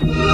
Bye.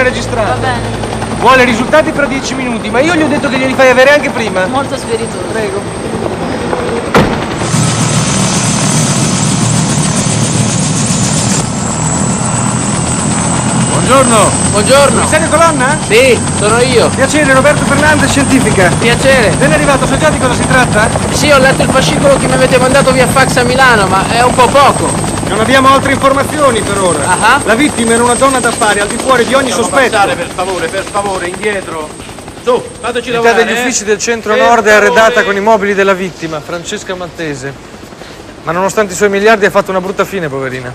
Persone registrate. Va bene, Vuole risultati fra 10 minuti, ma io gli ho detto che glieli fai avere anche prima. molto spiritoso. Prego. Buongiorno. Buongiorno. Serio Colonna? Sì, sono io. Piacere, Roberto Fernandez, scientifica. Piacere. Ben arrivato, so già di cosa si tratta? Sì, ho letto il fascicolo che mi avete mandato via fax a Milano, ma è un po' poco. Non abbiamo altre informazioni per ora. Ah. La vittima era una donna d'affari al di fuori di ogni sospetto. per favore, per favore, indietro. Su, fateci L'unità degli uffici del centro nord è arredata con i mobili della vittima, Francesca Maltese. Ma nonostante i suoi miliardi ha fatto una brutta fine, poverina.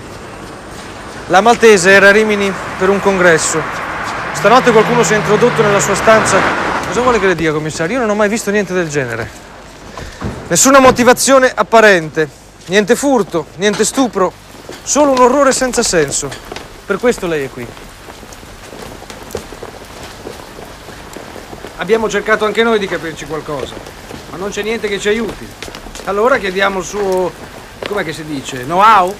La Maltese era a Rimini per un congresso. Stanotte qualcuno si è introdotto nella sua stanza. Cosa vuole che le dica, commissario? Io non ho mai visto niente del genere. Nessuna motivazione apparente. Niente furto, niente stupro. Solo un orrore senza senso. Per questo lei è qui. Abbiamo cercato anche noi di capirci qualcosa, ma non c'è niente che ci aiuti. Allora chiediamo il suo, com'è che si dice, know-how?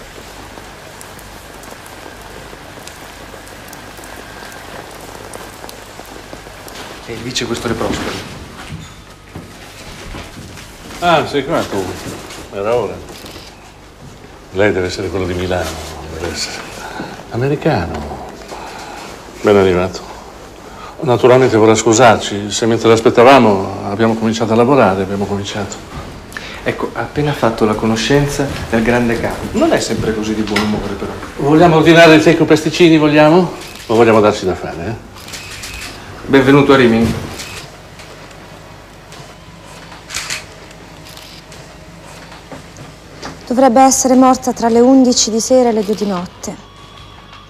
E il vice questore Prosperi. Ah, sei qua tu. Era ora. Lei deve essere quello di Milano. deve essere? Americano. Ben arrivato. Naturalmente vorrà scusarci, se mentre l'aspettavamo abbiamo cominciato a lavorare, abbiamo cominciato. Ecco, ha appena fatto la conoscenza del grande capo. Non è sempre così di buon umore, però. Vogliamo ordinare il secco pesticini, vogliamo? O vogliamo darci da fare, eh? Benvenuto a Rimini. Dovrebbe essere morta tra le 11 di sera e le 2 di notte.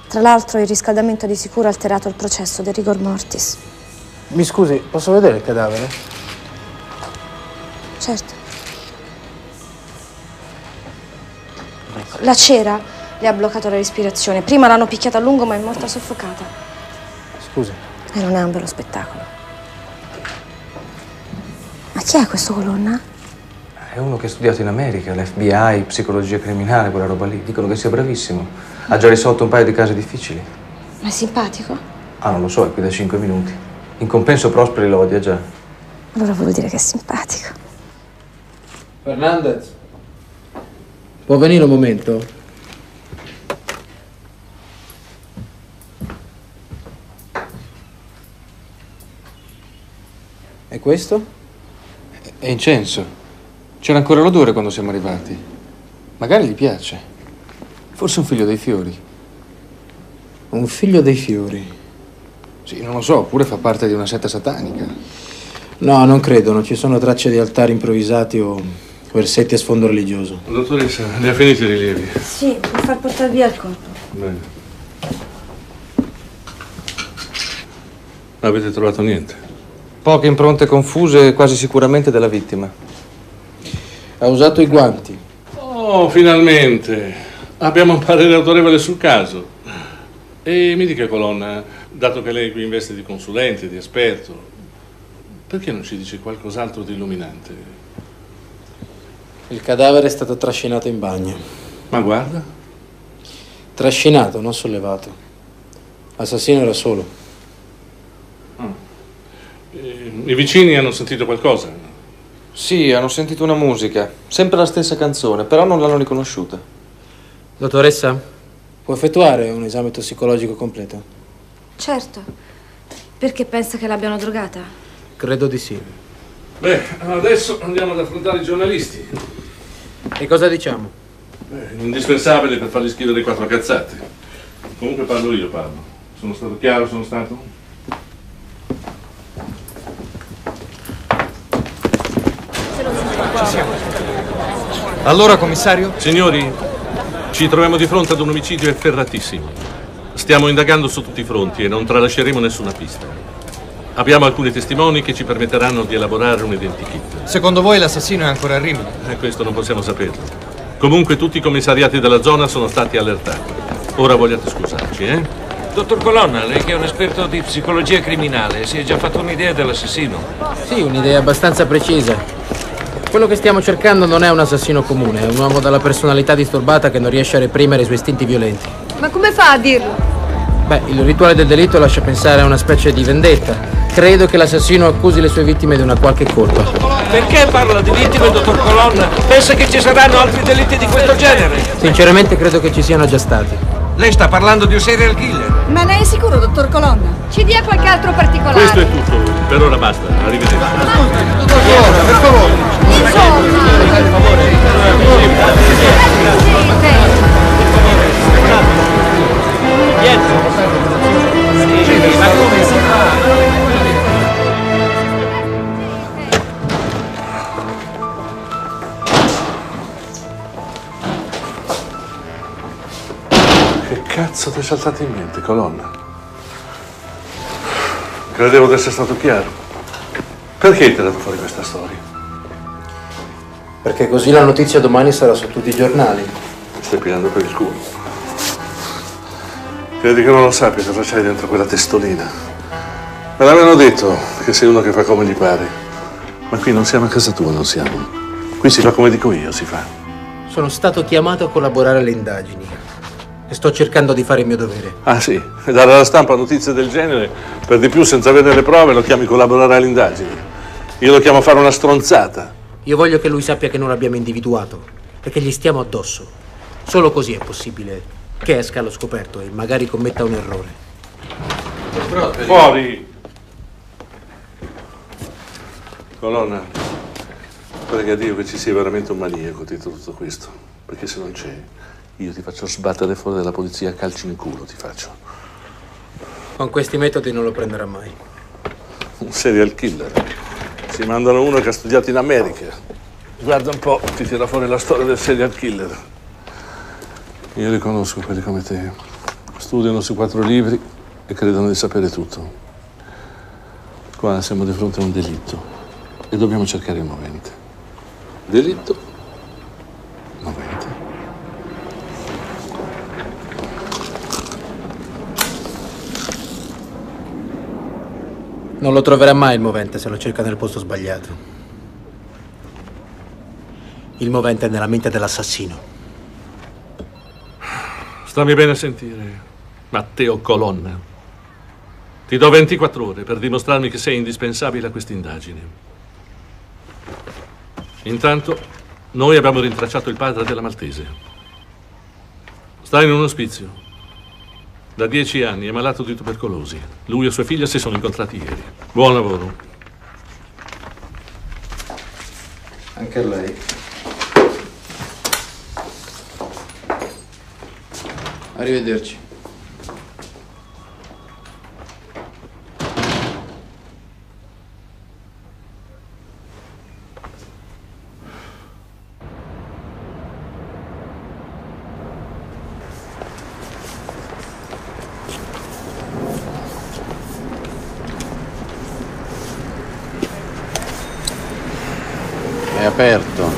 Tra l'altro il riscaldamento di sicuro ha alterato il processo del rigor mortis. Mi scusi, posso vedere il cadavere? Certo. Ecco, La cera le ha bloccato la respirazione. Prima l'hanno picchiata a lungo ma è morta soffocata. Scusi. E non è un bello spettacolo. Ma chi è questo colonna? È uno che ha studiato in America, l'FBI, psicologia criminale, quella roba lì. Dicono che sia bravissimo. Ha già risolto un paio di casi difficili. Ma è simpatico? Ah, non lo so, è qui da 5 minuti. In compenso Prosperi lo odia già. Allora vuol dire che è simpatico. Fernandez. Può venire un momento? E questo? È incenso. C'era ancora l'odore quando siamo arrivati. Magari gli piace. Forse un figlio dei fiori. Un figlio dei fiori. Sì, non lo so, oppure fa parte di una setta satanica. No, non credo, non ci sono tracce di altari improvvisati o versetti a sfondo religioso. Dottoressa, li ha finiti i rilievi? Sì, per far portare via il corpo. Bene. Non avete trovato niente? Poche impronte confuse, quasi sicuramente della vittima. Ha usato i guanti. Oh, finalmente! Abbiamo un parere autorevole sul caso. E mi dica, Colonna, dato che lei qui in veste di consulente, di esperto, perché non ci dice qualcos'altro di illuminante? Il cadavere è stato trascinato in bagno. Ma guarda, Trascinato, non sollevato. L'assassino era solo. eh, i vicini hanno sentito qualcosa? Sì, hanno sentito una musica. Sempre la stessa canzone, però non l'hanno riconosciuta. Dottoressa, può effettuare un esame tossicologico completo? Certo. Perché pensa che l'abbiano drogata? Credo di sì. Beh, adesso andiamo ad affrontare i giornalisti. E cosa diciamo? Beh, indispensabile per fargli scrivere quattro cazzate. Comunque parlo io, parlo. Sono stato chiaro, sono stato? Allora, commissario? Signori, ci troviamo di fronte ad un omicidio efferratissimo. Stiamo indagando su tutti i fronti e non tralasceremo nessuna pista. Abbiamo alcuni testimoni che ci permetteranno di elaborare un identikit. Secondo voi l'assassino è ancora a Rimini? E questo non possiamo saperlo. Comunque tutti i commissariati della zona sono stati allertati. Ora vogliate scusarci, eh? Dottor Colonna, lei che è un esperto di psicologia criminale, si è già fatto un'idea dell'assassino? Sì, un'idea abbastanza precisa. Quello che stiamo cercando non è un assassino comune, è un uomo dalla personalità disturbata che non riesce a reprimere i suoi istinti violenti. Ma come fa a dirlo? Beh, il rituale del delitto lascia pensare a una specie di vendetta. Credo che l'assassino accusi le sue vittime di una qualche colpa. Perché parla di vittime, dottor Colonna? Pensa che ci saranno altri delitti di questo genere? Sinceramente credo che ci siano già stati. Lei sta parlando di un serial killer. Ma ne è sicuro, dottor Colonna? Ci dia qualche altro particolare. Questo è tutto. Per ora basta. Arrivederci. Che cazzo ti è saltato in mente, colonna? Credevo di essere stato chiaro. Perché hai tirato fuori questa storia? Perché così la notizia domani sarà su tutti i giornali. Mi stai pigliando per il culo. Credi che non lo sappia cosa c'hai dentro quella testolina? Me l'avevano detto che sei uno che fa come gli pare. Ma qui non siamo a casa tua, non siamo. Qui si fa come dico io, si fa. Sono stato chiamato a collaborare alle indagini e sto cercando di fare il mio dovere. Ah sì, dare alla stampa notizie del genere, per di più senza avere le prove, lo chiami collaborare alle indagini. Io lo chiamo fare una stronzata. Io voglio che lui sappia che non l'abbiamo individuato e che gli stiamo addosso. Solo così è possibile Che esca allo scoperto e magari commetta un errore. Fuori! Colonna, prega Dio che ci sia veramente un maniaco dietro tutto questo. Perché se non c'è, io ti faccio sbattere fuori dalla polizia a calci in culo, ti faccio. Con questi metodi non lo prenderà mai. Un serial killer. Si mandano uno che ha studiato in America. Guarda un po', ti tira fuori la storia del serial killer. Io li conosco quelli come te. Studiano su quattro libri e credono di sapere tutto. Qua siamo di fronte a un delitto e dobbiamo cercare il movente. Delitto, movente. Non lo troverà mai il movente se lo cerca nel posto sbagliato. Il movente è nella mente dell'assassino. Stammi bene a sentire, Matteo Colonna. Ti do 24 ore per dimostrarmi che sei indispensabile a questa indagine. Intanto, noi abbiamo rintracciato il padre della Maltese. Sta in un ospizio. Da dieci anni è malato di tubercolosi. Lui e sua figlia si sono incontrati ieri. Buon lavoro. Anche a lei. Arrivederci. È aperto.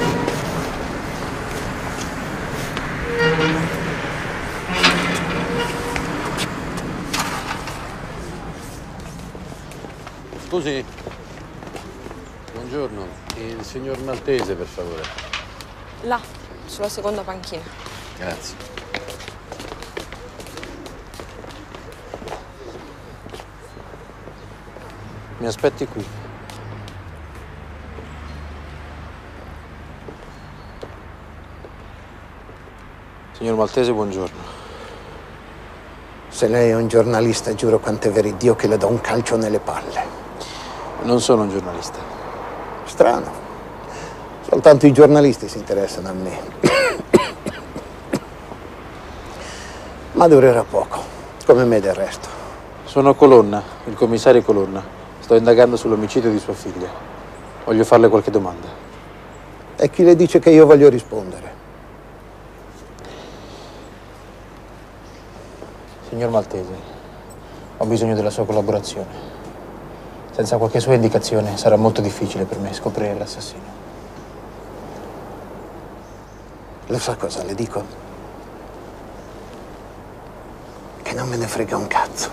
Scusi. Buongiorno. Il signor Maltese, per favore. Là, sulla seconda panchina. Grazie. Mi aspetti qui. Signor Maltese, buongiorno. Se lei è un giornalista, giuro quanto è vero Dio che le do un calcio nelle palle. Non sono un giornalista. Strano. Soltanto i giornalisti si interessano a me. Ma durerà poco, come me del resto. Sono Colonna, il commissario Colonna. Sto indagando sull'omicidio di sua figlia. Voglio farle qualche domanda. E chi le dice che io voglio rispondere? Signor Maltese, ho bisogno della sua collaborazione. Senza qualche sua indicazione sarà molto difficile per me scoprire l'assassino. Lo sa cosa le dico? Che non me ne frega un cazzo.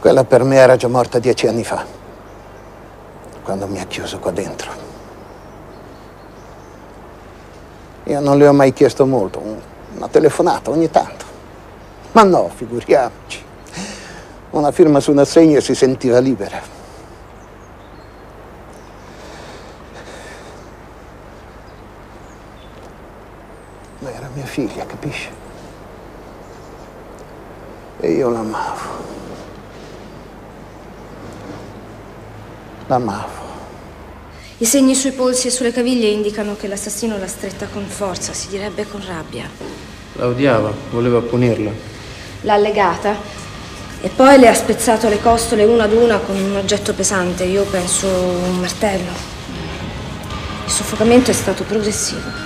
Quella per me era già morta dieci anni fa, quando mi ha chiuso qua dentro. Io non le ho mai chiesto molto, un- una telefonata ogni tanto. Ma no, figuriamoci. Una firma su un assegno e si sentiva libera. Ma era mia figlia, capisci? E io l'amavo. L'amavo. I segni sui polsi e sulle caviglie indicano che l'assassino l'ha stretta con forza, si direbbe con rabbia. La odiava, voleva punirla. L'ha legata e poi le ha spezzato le costole una ad una con un oggetto pesante, io penso un martello. Il soffocamento è stato progressivo.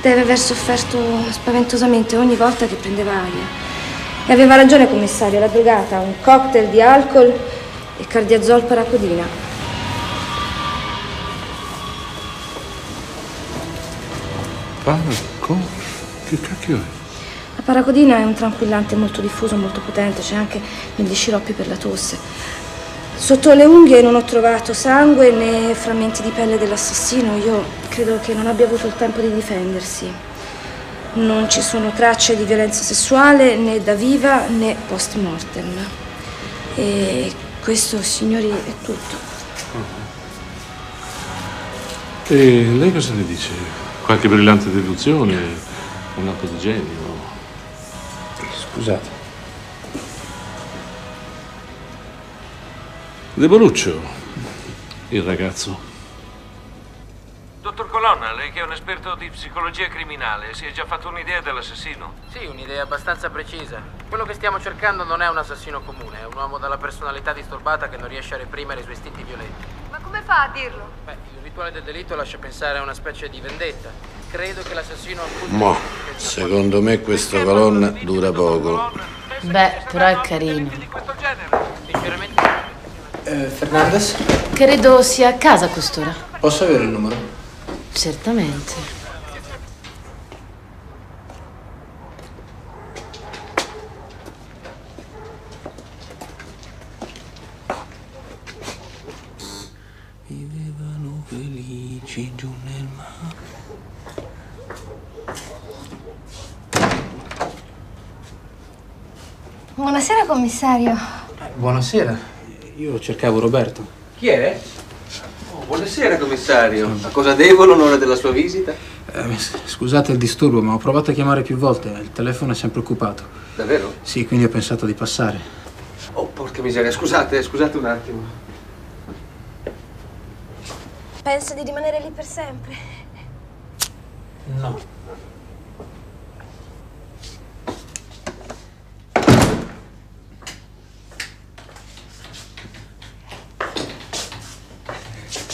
Deve aver sofferto spaventosamente ogni volta che prendeva aria. E aveva ragione, commissario, l'ha drogata. Un cocktail di alcol e cardiazol paracodina. Parco? Che cacchio è? La paracodina è un tranquillante molto diffuso, molto potente, c'è anche negli sciroppi per la tosse. Sotto le unghie non ho trovato sangue né frammenti di pelle dell'assassino. Io credo che non abbia avuto il tempo di difendersi. Non ci sono tracce di violenza sessuale né da viva né post mortem. E questo, signori, è tutto. E lei cosa ne dice? Qualche brillante deduzione, un atto di genio. Scusate. De Boruccio, il ragazzo. Colonna, lei che è un esperto di psicologia criminale, si è già fatto un'idea dell'assassino? Sì, un'idea abbastanza precisa. Quello che stiamo cercando non è un assassino comune, è un uomo dalla personalità disturbata che non riesce a reprimere i suoi istinti violenti. Ma come fa a dirlo? Beh, il rituale del delitto lascia pensare a una specie di vendetta. Credo che l'assassino. Mo, secondo me questa colonna dura poco. Beh, però è carino. Sinceramente... Eh, Fernandez? Credo sia a casa a quest'ora. Posso avere il numero? Certamente. Vivevano felici giù nel mare. Buonasera, commissario. Buonasera, io cercavo Roberto. Chi è? Buonasera, commissario. A cosa devo l'onore della sua visita? Eh, scusate il disturbo, ma ho provato a chiamare più volte. Il telefono è sempre occupato. Davvero? Sì, quindi ho pensato di passare. Oh, porca miseria, scusate, scusate un attimo. Pensa di rimanere lì per sempre? No.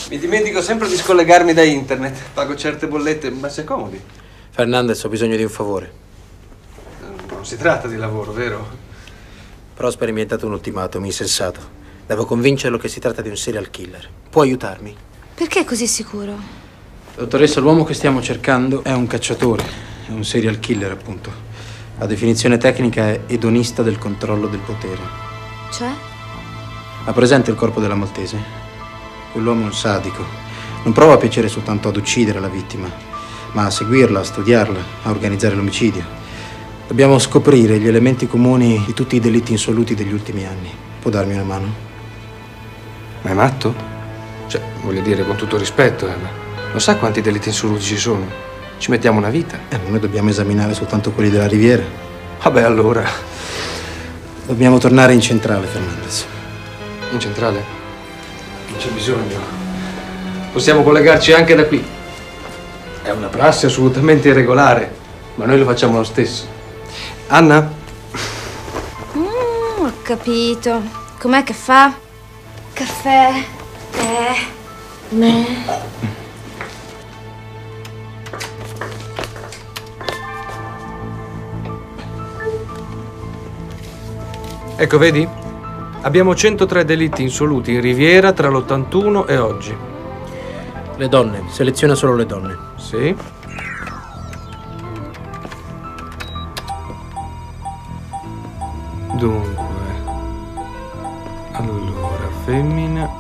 Mi dimentico sempre di scollegarmi da internet. Pago certe bollette, ma sei comodi. Fernandez, ho bisogno di un favore. Non si tratta di lavoro, vero? Prosperi mi ha dato un ultimatum insensato. Devo convincerlo che si tratta di un serial killer. Può aiutarmi? Perché così sicuro? Dottoressa, l'uomo che stiamo cercando è un cacciatore, è un serial killer, appunto. La definizione tecnica è edonista del controllo del potere. Cioè? Ha presente il corpo della maltese? Quell'uomo è un sadico. Non prova piacere soltanto ad uccidere la vittima, ma a seguirla, a studiarla, a organizzare l'omicidio. Dobbiamo scoprire gli elementi comuni di tutti i delitti insoluti degli ultimi anni. Può darmi una mano? Ma è matto? Cioè, voglio dire, con tutto rispetto, eh, ma lo sa quanti delitti insoluti ci sono? Ci mettiamo una vita. Eh, noi dobbiamo esaminare soltanto quelli della Riviera. Vabbè, allora. Dobbiamo tornare in centrale, Fernandez. In centrale? Non c'è bisogno. Possiamo collegarci anche da qui. È una prassi assolutamente irregolare, ma noi lo facciamo lo stesso. Anna? Mm, ho capito. Com'è che fa? Caffè. Eh. Me. Ecco, vedi? Abbiamo 103 delitti insoluti in Riviera tra l'81 e oggi. Le donne, seleziona solo le donne. Sì. Dunque. Allora, femmina.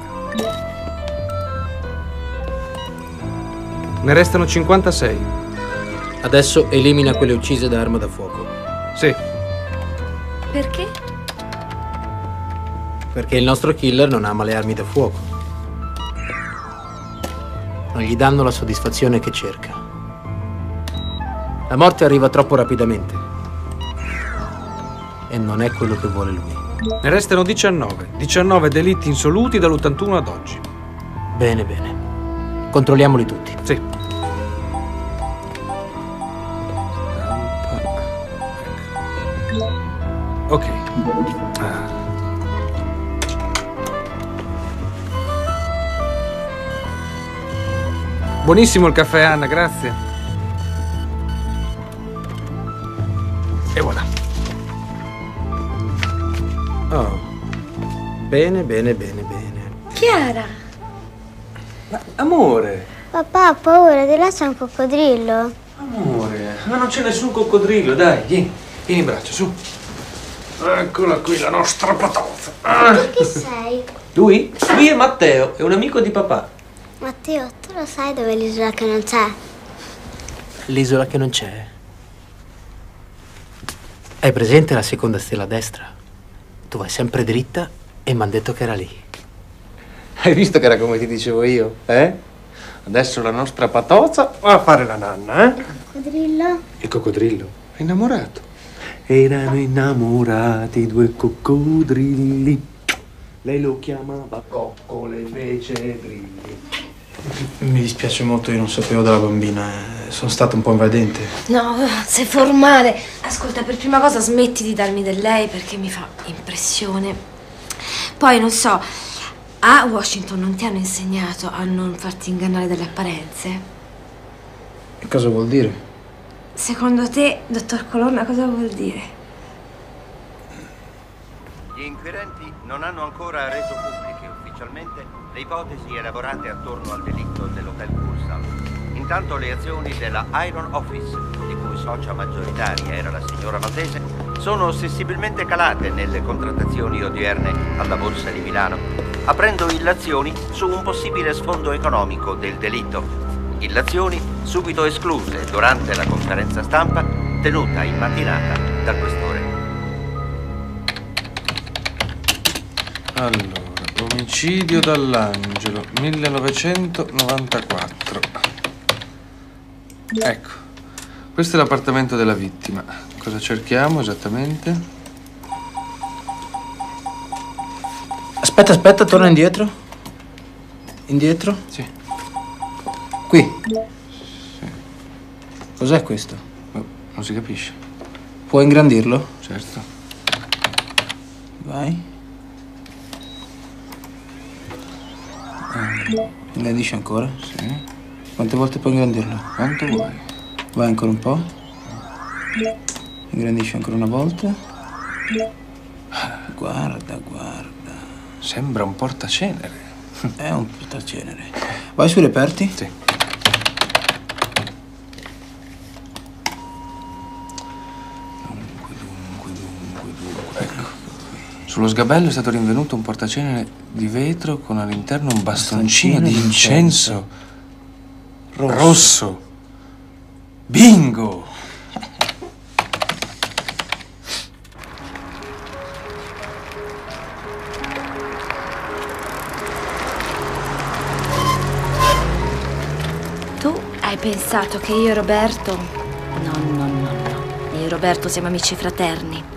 Ne restano 56. Adesso elimina quelle uccise da arma da fuoco. Sì. Perché? Perché il nostro killer non ama le armi da fuoco. Non gli danno la soddisfazione che cerca. La morte arriva troppo rapidamente. E non è quello che vuole lui. Ne restano 19. 19 delitti insoluti dall'81 ad oggi. Bene, bene. Controlliamoli tutti. Sì. Ok. Buonissimo il caffè, Anna, grazie. E voilà. Oh. Bene, bene, bene, bene. Chiara. Ma amore, Papà ha paura, di là c'è un coccodrillo. amore, ma non c'è nessun coccodrillo, dai, vieni, vieni in braccio, su. Eccola qui la nostra patozza. Ah. Tu chi sei? Lui? Lui è Matteo, è un amico di papà. Matteo, tu lo sai dove è l'isola che non c'è? L'isola che non c'è. Hai presente la seconda stella a destra? Tu vai sempre dritta e mi hanno detto che era lì. Hai visto che era come ti dicevo io, eh? Adesso la nostra patozza va a fare la nanna, eh? Coccodrillo? Il coccodrillo è innamorato. Erano innamorati due coccodrilli. Lei lo chiamava Cocco, lei fece brilli. Mi dispiace molto, io non sapevo della bambina. eh, Sono stato un po' invadente. No, sei formale. Ascolta, per prima cosa smetti di darmi del lei perché mi fa impressione. Poi, non so, a Washington non ti hanno insegnato a non farti ingannare dalle apparenze? E cosa vuol dire? Secondo te, dottor Colonna, cosa vuol dire? Gli inquirenti non hanno ancora reso pubbliche ufficialmente le ipotesi elaborate attorno al delitto dell'Hotel Cursal. Intanto le azioni della Iron Office, di cui socia maggioritaria era la signora Maltese, sono sensibilmente calate nelle contrattazioni odierne alla Borsa di Milano, aprendo illazioni su un possibile sfondo economico del delitto. Illazioni subito escluse durante la conferenza stampa tenuta in mattinata dal questore. Allora, omicidio dall'angelo, 1994. Ecco, questo è l'appartamento della vittima. Cosa cerchiamo esattamente? Aspetta, aspetta, torna indietro. Indietro? Sì. Qui. Cos'è questo? Non si capisce. Puoi ingrandirlo? Certo. Vai. Ingrandisci ancora? Sì. Quante volte puoi ingrandirlo? Quanto vuoi? Vai ancora un po'. Ingrandisci ancora una volta. Guarda, guarda. Sembra un portacenere. È un portacenere. Vai sui reperti? Sì. Sullo sgabello è stato rinvenuto un portacenere di vetro con all'interno un bastoncino di incenso Rosso. rosso. Bingo! Tu hai pensato che io e Roberto... No, no, no, no. Io e Roberto siamo amici fraterni.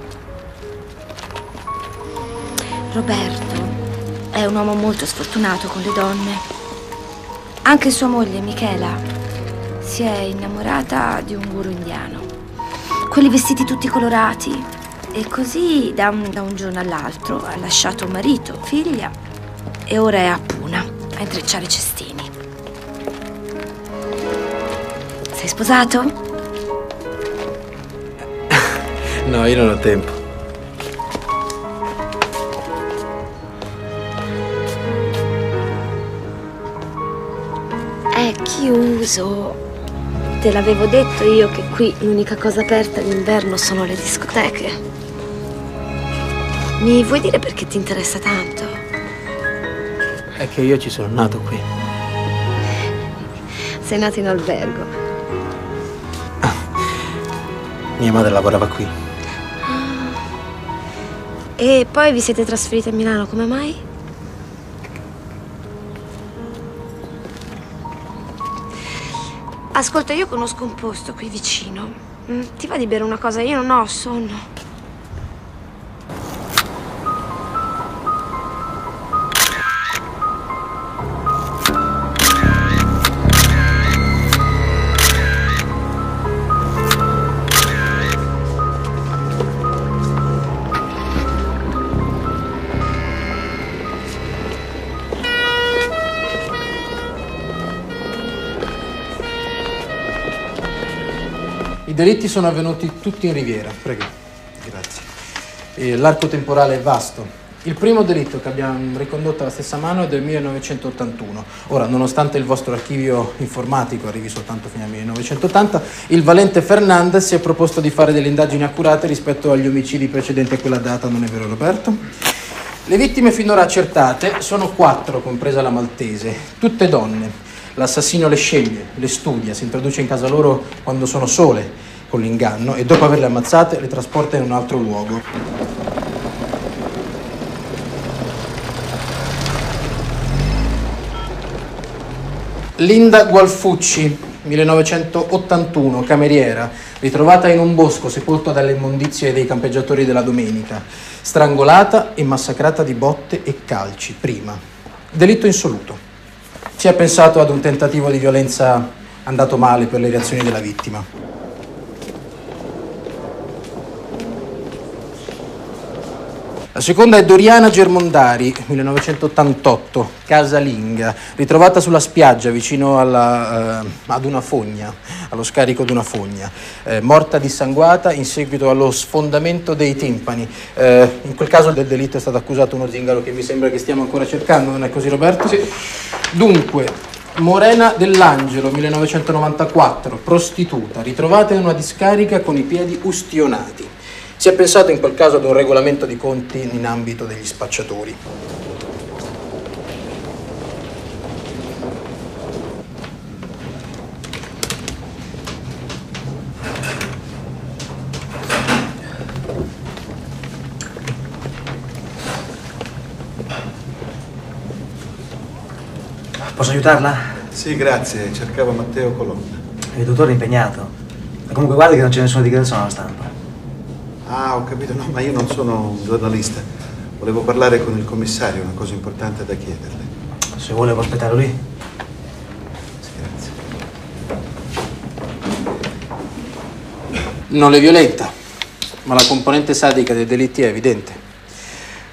Roberto è un uomo molto sfortunato con le donne. Anche sua moglie, Michela, si è innamorata di un guru indiano. Quelli vestiti tutti colorati. E così, da un, da un giorno all'altro, ha lasciato marito, figlia e ora è a Puna a intrecciare cestini. Sei sposato? No, io non ho tempo. Chiuso. Te l'avevo detto io che qui l'unica cosa aperta d'inverno sono le discoteche. Mi vuoi dire perché ti interessa tanto? È che io ci sono nato qui. Sei nato in albergo. Mia madre lavorava qui. E poi vi siete trasferiti a Milano, come mai? Ascolta, io conosco un posto qui vicino. Mm, Ti va di bere una cosa? Io non ho sonno. Delitti sono avvenuti tutti in Riviera. Prego. Grazie. E L'arco temporale è vasto. Il primo delitto che abbiamo ricondotto alla stessa mano è del 1981. Ora, nonostante il vostro archivio informatico arrivi soltanto fino al 1980, il valente Fernandez si è proposto di fare delle indagini accurate rispetto agli omicidi precedenti a quella data, non è vero Roberto? Le vittime finora accertate sono quattro, compresa la maltese, tutte donne. L'assassino le sceglie, le studia, si introduce in casa loro quando sono sole, con l'inganno, e dopo averle ammazzate le trasporta in un altro luogo. Linda Gualfucci, 1981, cameriera, ritrovata in un bosco sepolta dalle immondizie dei campeggiatori della domenica, strangolata e massacrata di botte e calci, prima. Delitto insoluto. Si è pensato ad un tentativo di violenza andato male per le reazioni della vittima. La seconda è Doriana Germondari, 1988, casalinga, ritrovata sulla spiaggia vicino alla, eh, ad una fogna, allo scarico di una fogna, eh, morta dissanguata in seguito allo sfondamento dei timpani. Eh, in quel caso del delitto è stato accusato uno zingaro che mi sembra che stiamo ancora cercando, non è così Roberto? Sì. Dunque, Morena dell'Angelo, 1994, prostituta, ritrovata in una discarica con i piedi ustionati. Si è pensato in quel caso ad un regolamento di conti in ambito degli spacciatori. Posso aiutarla? Sì, grazie. Cercavo Matteo Colonna. Il dottore è impegnato. Ma comunque guardi che non c'è nessuna dichiarazione alla stampa. Ah, ho capito. No, ma io non sono un giornalista. Volevo parlare con il commissario, una cosa importante da chiederle. Se vuole può aspettare lì. Sì, grazie. Non le violenta, ma la componente sadica dei delitti è evidente.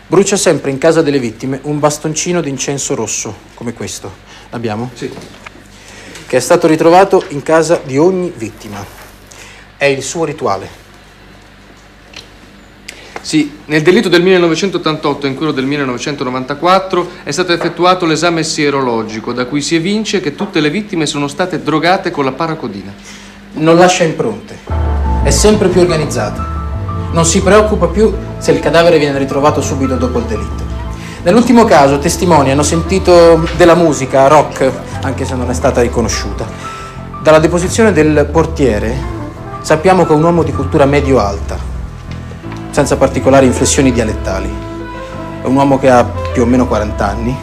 Brucia sempre in casa delle vittime un bastoncino d'incenso rosso, come questo. L'abbiamo? Sì. Che è stato ritrovato in casa di ogni vittima. È il suo rituale. Sì, nel delitto del 1988 e in quello del 1994 è stato effettuato l'esame sierologico, da cui si evince che tutte le vittime sono state drogate con la paracodina. Non lascia impronte. È sempre più organizzato. Non si preoccupa più se il cadavere viene ritrovato subito dopo il delitto. Nell'ultimo caso testimoni hanno sentito della musica rock, anche se non è stata riconosciuta. Dalla deposizione del portiere sappiamo che è un uomo di cultura medio-alta, senza particolari inflessioni dialettali. È un uomo che ha più o meno 40 anni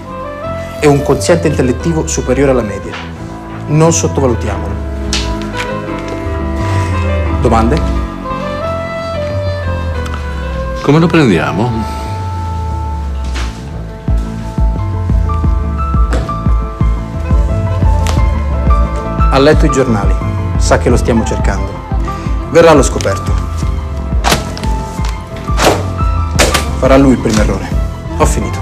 e un quoziente intellettivo superiore alla media. Non sottovalutiamolo. Domande? Come lo prendiamo? Ha letto i giornali, sa che lo stiamo cercando. Verrà allo scoperto. Farà lui il primo errore. Ho finito.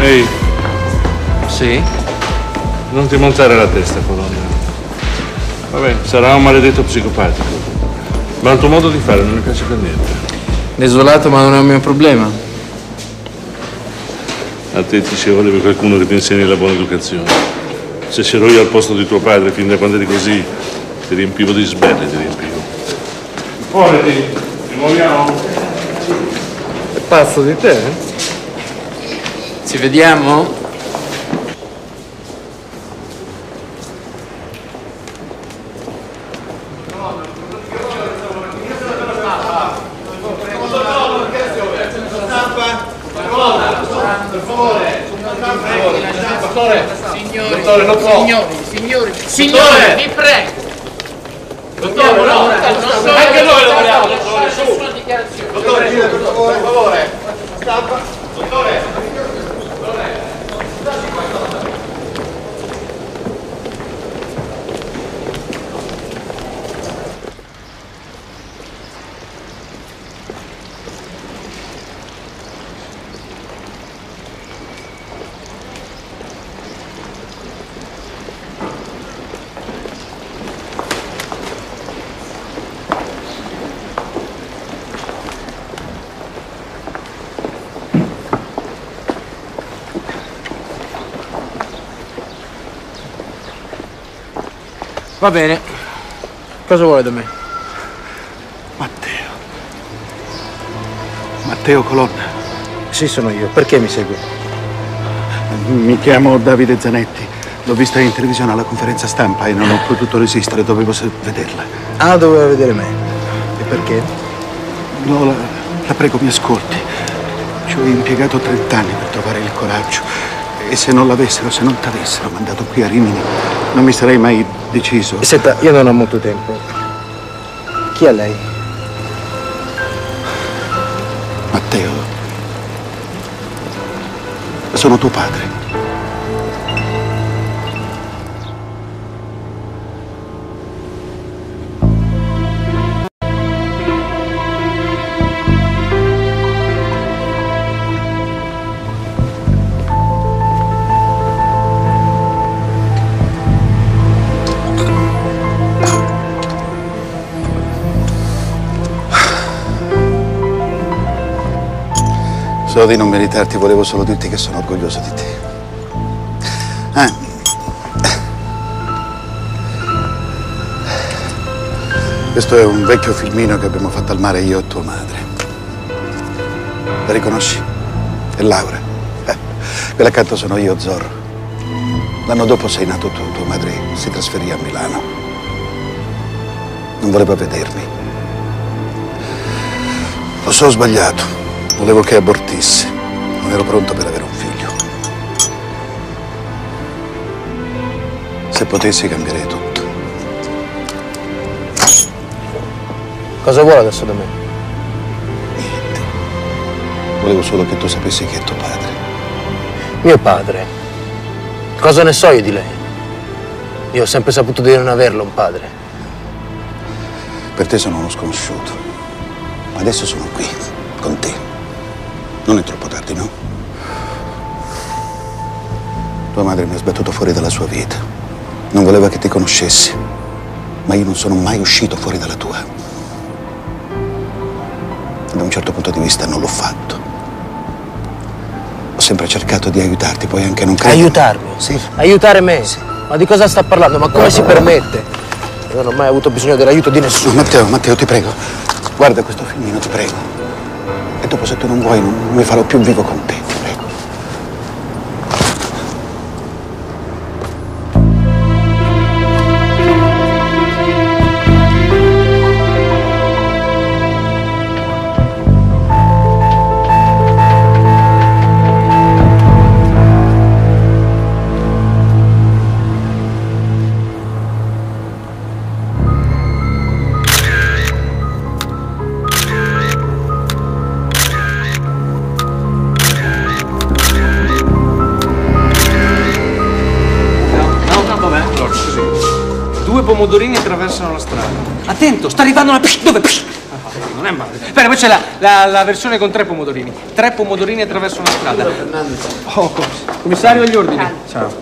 Ehi, Sì? non ti montare la testa, Colonna. Vabbè, sarà un maledetto psicopatico. Ma il tuo modo di fare non mi piace per niente. Desolato, ma non è un mio problema. A te ti ci voleva qualcuno che ti insegni la buona educazione. Se c'ero io al posto di tuo padre, fin da quando eri così, ti riempivo di sbelle, ti riempivo. Muoviti, ci muoviamo. È pazzo di te? eh? Ci vediamo? Dottore, Signori, signori, signore, vi prego. Dottore, no, anche noi lo vogliamo, dottore, su. Nessuna dichiarazione. Dottore, per favore, per favore. Stampa. Dottore. Va bene. Cosa vuole da me? Matteo. Matteo Colonna. Sì, sono io. Perché mi segue? Mi chiamo Davide Zanetti. L'ho vista in televisione alla conferenza stampa e non ho potuto resistere, dovevo vederla. Ah, doveva vedere me. E perché? No, la, la prego, mi ascolti. Ci ho impiegato 30 anni per trovare il coraggio. E se non l'avessero, se non t'avessero mandato qui a Rimini, non mi sarei mai deciso. Senta, io non ho molto tempo. Chi è lei? Matteo, sono tuo padre. So di non meritarti, volevo solo dirti che sono orgoglioso di te. Ah. Questo è un vecchio filmino che abbiamo fatto al mare io e tua madre. La riconosci? È Laura. Eh, quella accanto sono io, Zorro. L'anno dopo sei nato tu, tua madre si trasferì a Milano. Non voleva vedermi. Lo so, ho sbagliato. Volevo che abortissi. Non ero pronto per avere un figlio. Se potessi cambierei tutto. Cosa vuole adesso da me? Volevo solo che tu sapessi che è tuo padre. Mio padre. Cosa ne so io di lei? Io ho sempre saputo di non averlo un padre. Per te sono uno sconosciuto. Adesso sono qui, con te. Tua madre mi ha sbattuto fuori dalla sua vita. Non voleva che ti conoscessi. Ma io non sono mai uscito fuori dalla tua. Da un certo punto di vista non l'ho fatto. Ho sempre cercato di aiutarti, poi anche non credo. Aiutarmi? Sì. Aiutare me? Ma di cosa sta parlando? Ma come si permette? Io non ho mai avuto bisogno dell'aiuto di nessuno. Matteo, Matteo, ti prego. Guarda questo filmino, ti prego. E dopo se tu non vuoi non mi farò più vivo con te, pomodorini attraversano la strada. Attento, sta arrivando una... Psh, dove? Psh. Ah, Non è male. Bene, poi c'è la, la- la versione con tre pomodorini. Tre pomodorini attraversano la strada. Oh, commiss- commissario agli ordini. Ciao.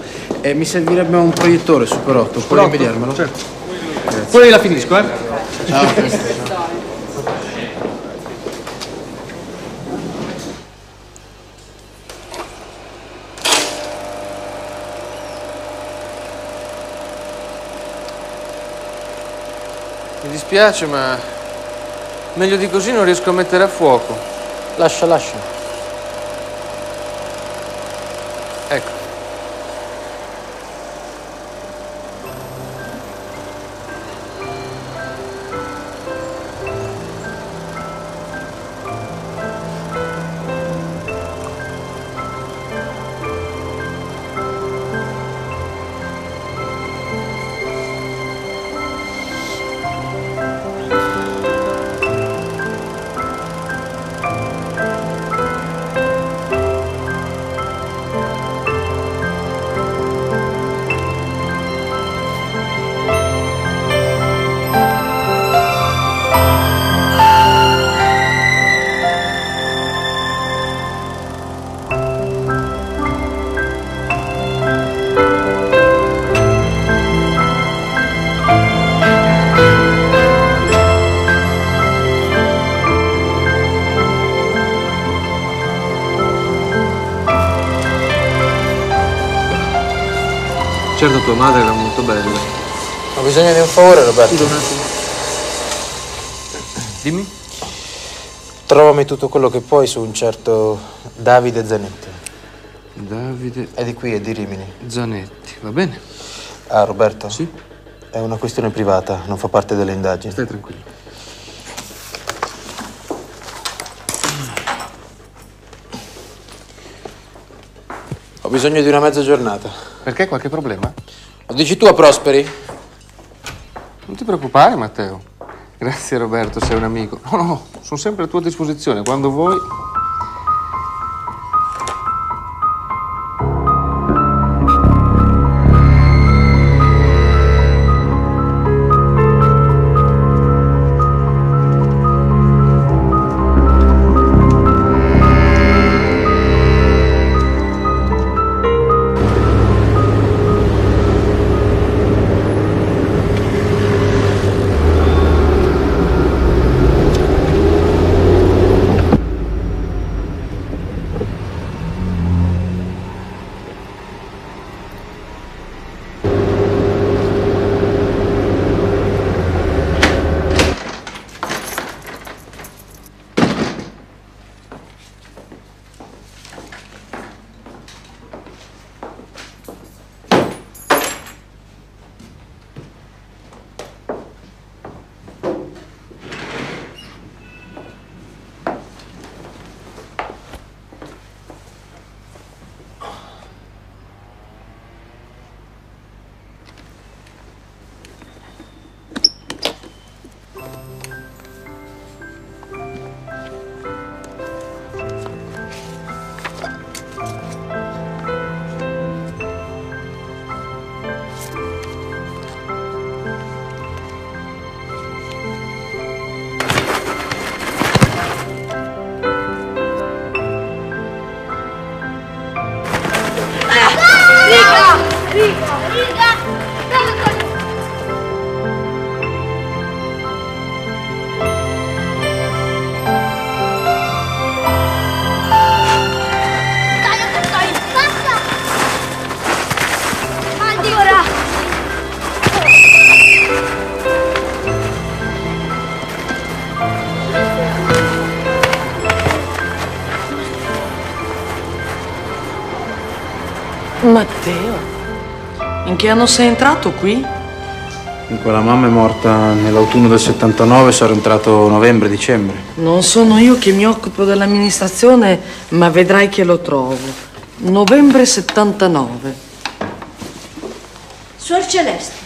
Eh, mi servirebbe un proiettore Super 8, puoi Pronto? invidiarmelo? Certo. Poi la finisco, eh. Ciao. Mi dispiace, ma meglio di così non riesco a mettere a fuoco. Lascia, lascia. Tua madre era molto bella. Ho bisogno di un favore, Roberto. Dimmi. Trovami tutto quello che puoi su un certo Davide Zanetti. Davide. È di qui, è di Rimini. Zanetti, va bene? Ah, Roberto? Sì. È una questione privata, non fa parte delle indagini. Stai tranquillo. Ho bisogno di una mezza giornata. Perché? Qualche problema? Lo dici tu a Prosperi? Non ti preoccupare, Matteo. Grazie, Roberto, sei un amico. No, no, sono sempre a tua disposizione, quando vuoi. Che anno sei entrato qui? Quella mamma è morta nell'autunno del 79, sono entrato novembre-dicembre. Non sono io che mi occupo dell'amministrazione, ma vedrai che lo trovo. Novembre 79. Suor Celeste,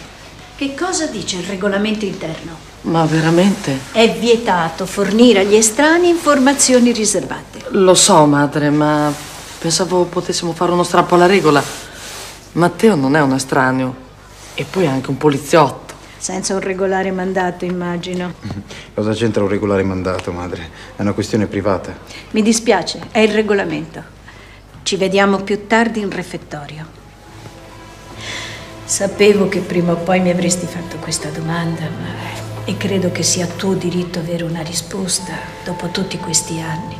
che cosa dice il regolamento interno? Ma veramente? È vietato fornire agli estranei informazioni riservate. Lo so, madre, ma pensavo potessimo fare uno strappo alla regola. Matteo non è un estraneo, e poi è anche un poliziotto. Senza un regolare mandato, immagino. Cosa c'entra un regolare mandato, madre? È una questione privata. Mi dispiace, è il regolamento. Ci vediamo più tardi in refettorio. Sapevo che prima o poi mi avresti fatto questa domanda, ma... e credo che sia tuo diritto avere una risposta dopo tutti questi anni.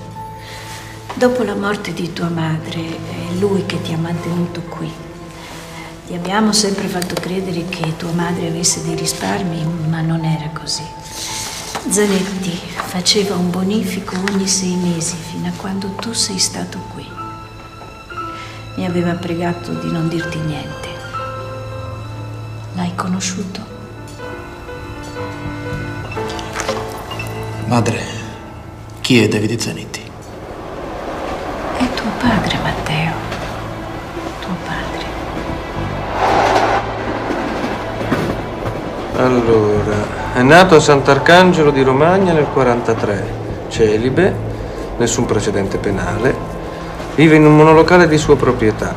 Dopo la morte di tua madre, è lui che ti ha mantenuto qui. Ti abbiamo sempre fatto credere che tua madre avesse dei risparmi, ma non era così. Zanetti faceva un bonifico ogni sei mesi fino a quando tu sei stato qui. Mi aveva pregato di non dirti niente. L'hai conosciuto? Madre, chi è Davide Zanetti? È tuo padre, Matteo. Allora, è nato a Sant'Arcangelo di Romagna nel 43, celibe, nessun precedente penale, vive in un monolocale di sua proprietà.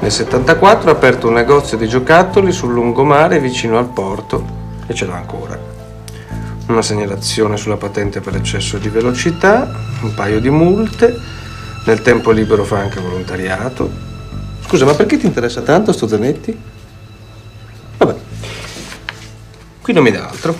Nel 74 ha aperto un negozio di giocattoli sul lungomare vicino al porto e ce l'ha ancora. Una segnalazione sulla patente per eccesso di velocità, un paio di multe, nel tempo libero fa anche volontariato. Scusa, ma perché ti interessa tanto sto Zanetti? Qui non mi dà altro.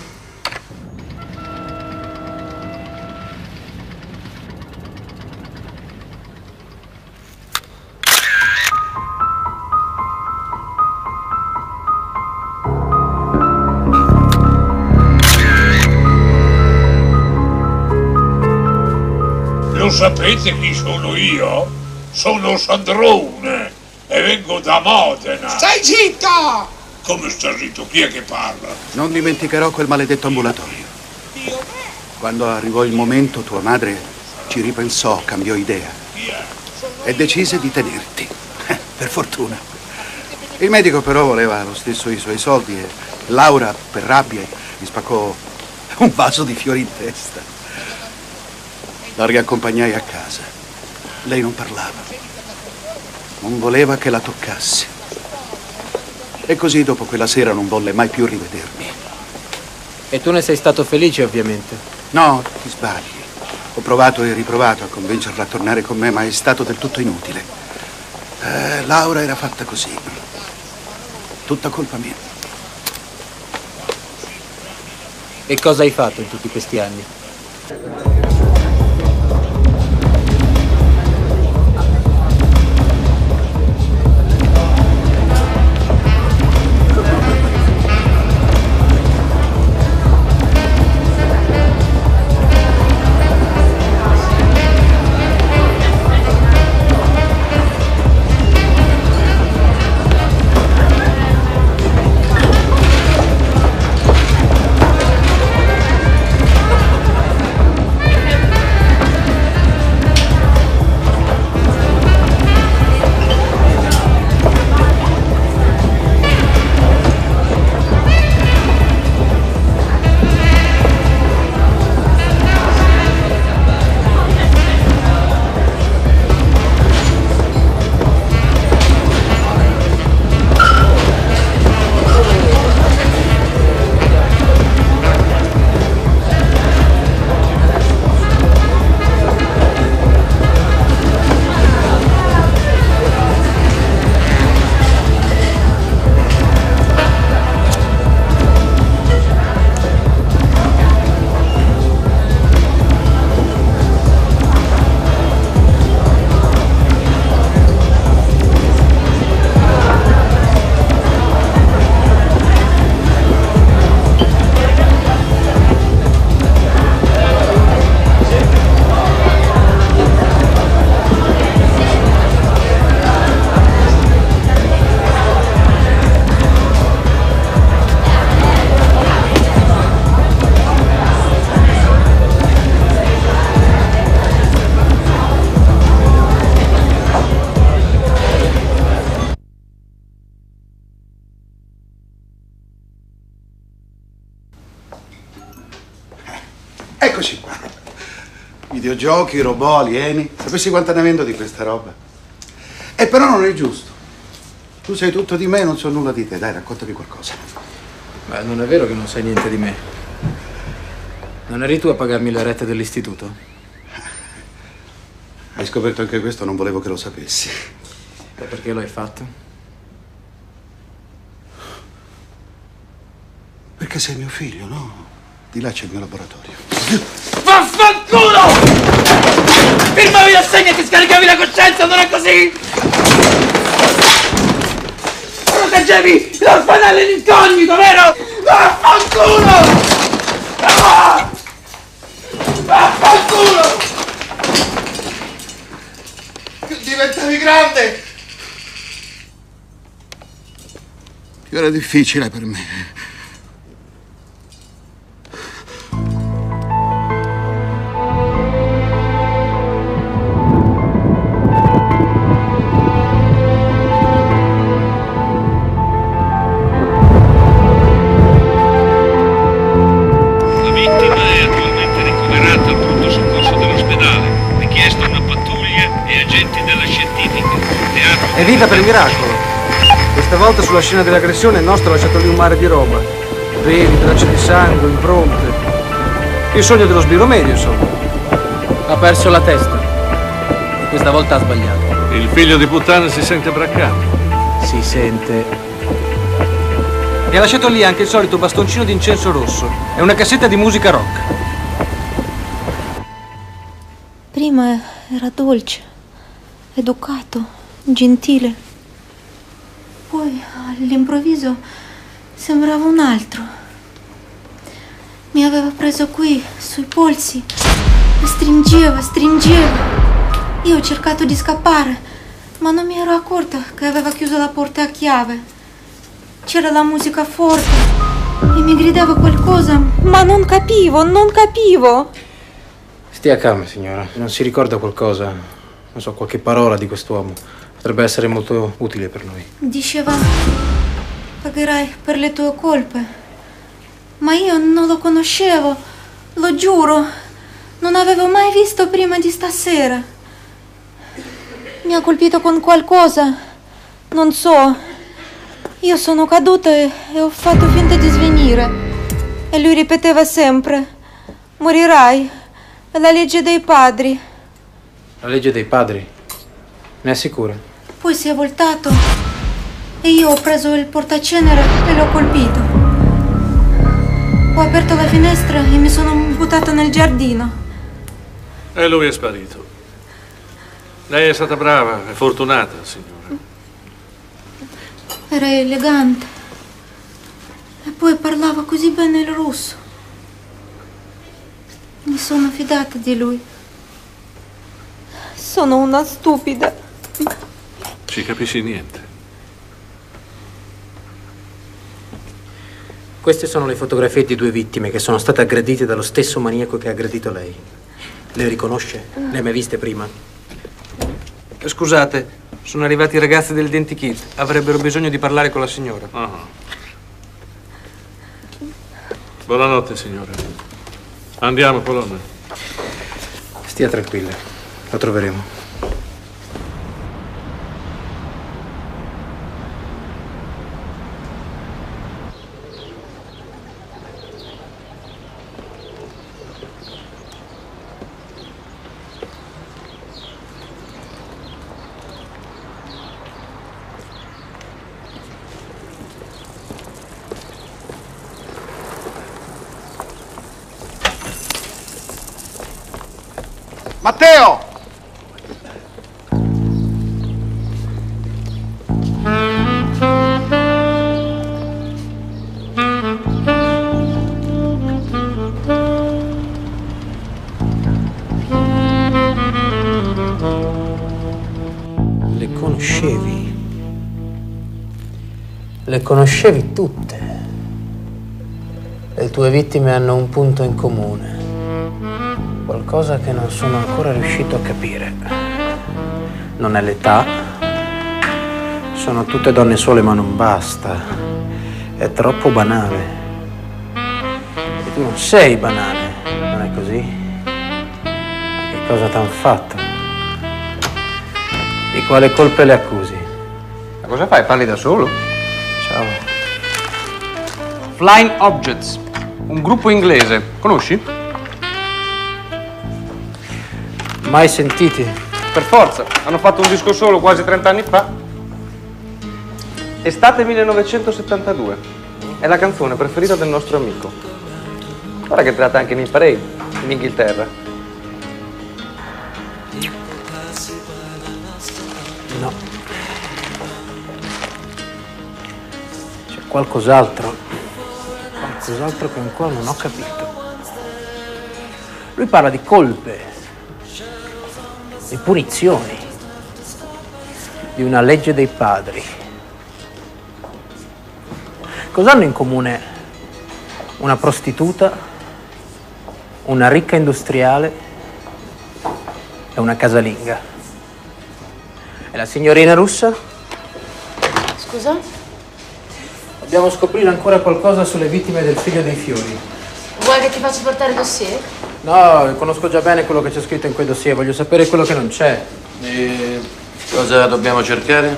Lo sapete chi sono io? Sono Sandrone e vengo da Modena. Stai zitto! Come sta zitto? Chi è che parla? Non dimenticherò quel maledetto ambulatorio. Quando arrivò il momento, tua madre ci ripensò, cambiò idea e decise di tenerti. Per fortuna. Il medico però voleva lo stesso i suoi soldi e Laura, per rabbia, mi spaccò un vaso di fiori in testa. La riaccompagnai a casa. Lei non parlava. Non voleva che la toccassi. E così dopo quella sera non volle mai più rivedermi. E tu ne sei stato felice, ovviamente. No, ti sbagli. Ho provato e riprovato a convincerla a tornare con me, ma è stato del tutto inutile. Eh, Laura era fatta così. Tutta colpa mia. E cosa hai fatto in tutti questi anni? Videogiochi, robot, alieni. Sapessi quanta ne vendo di questa roba? E però non è giusto. Tu sai tutto di me e non so nulla di te. Dai, raccontami qualcosa. Beh, non è vero che non sai niente di me. Non eri tu a pagarmi le rette dell'istituto? Hai scoperto anche questo, non volevo che lo sapessi. E perché lo hai fatto? Perché sei mio figlio, no? Di là c'è il mio laboratorio. Firmavi l'assegno e ti scaricavi la coscienza, non è così? Proteggevi l'orfanello in incognito, vero? Vaffanculo! Ah! Vaffanculo! Diventavi grande! Più era difficile per me. Scena dell'aggressione il nostro ha lasciato lì un mare di roba. Peli, tracce di sangue, impronte. Il sogno dello sbirro medio, insomma. Ha perso la testa. E questa volta ha sbagliato. Il figlio di puttana si sente braccato. Si sente. E ha lasciato lì anche il solito bastoncino di incenso rosso e una cassetta di musica rock. Prima era dolce, educato, gentile. All'improvviso sembrava un altro. Mi aveva preso qui, sui polsi, e stringeva, stringeva. Io ho cercato di scappare, ma non mi ero accorta che aveva chiuso la porta a chiave. C'era la musica forte e mi gridava qualcosa, ma non capivo, non capivo. Stia calma, signora. Non si ricorda qualcosa, non so, qualche parola di quest'uomo. Potrebbe essere molto utile per noi. Diceva, pagherai per le tue colpe. Ma io non lo conoscevo, lo giuro. Non avevo mai visto prima di stasera. Mi ha colpito con qualcosa, non so. Io sono caduta e, e ho fatto finta di svenire. E lui ripeteva sempre, morirai. È la legge dei padri. La legge dei padri. Ne è sicura? Poi si è voltato io ho preso il portacenere e l'ho colpito. Ho aperto la finestra e mi sono buttata nel giardino. E lui è sparito. Lei è stata brava e fortunata, signora. Era elegante. E poi parlava così bene il russo. Mi sono fidata di lui. Sono una stupida. Ci capisci niente. Queste sono le fotografie di due vittime che sono state aggredite dallo stesso maniaco che ha aggredito lei. Le riconosce? Le ha mai viste prima? Scusate, sono arrivati i ragazzi del Dentikit. Avrebbero bisogno di parlare con la signora. Ah. Buonanotte, signore. Andiamo, colonna. Stia tranquilla, la troveremo. Le conoscevi tutte. Le tue vittime hanno un punto in comune. Qualcosa che non sono ancora riuscito a capire. Non è l'età. Sono tutte donne sole, ma non basta. È troppo banale. E tu non sei banale, non è così? Che cosa t'han fatto? Di quale colpe le accusi? Ma cosa fai? Parli da solo? Flying Objects, un gruppo inglese. Conosci? Mai sentiti? Per forza, hanno fatto un disco solo quasi 30 anni fa. Estate 1972. È la canzone preferita del nostro amico. Guarda che è entrata anche nei parade, in Inghilterra. No. C'è qualcos'altro. Qualcos'altro che ancora non ho capito. Lui parla di colpe, di punizioni, di una legge dei padri. Cos'hanno in comune una prostituta, una ricca industriale e una casalinga? E la signorina russa? Scusa? Dobbiamo scoprire ancora qualcosa sulle vittime del figlio dei fiori. Vuoi che ti faccia portare il dossier? No, conosco già bene quello che c'è scritto in quei dossier, voglio sapere quello che non c'è. E cosa dobbiamo cercare?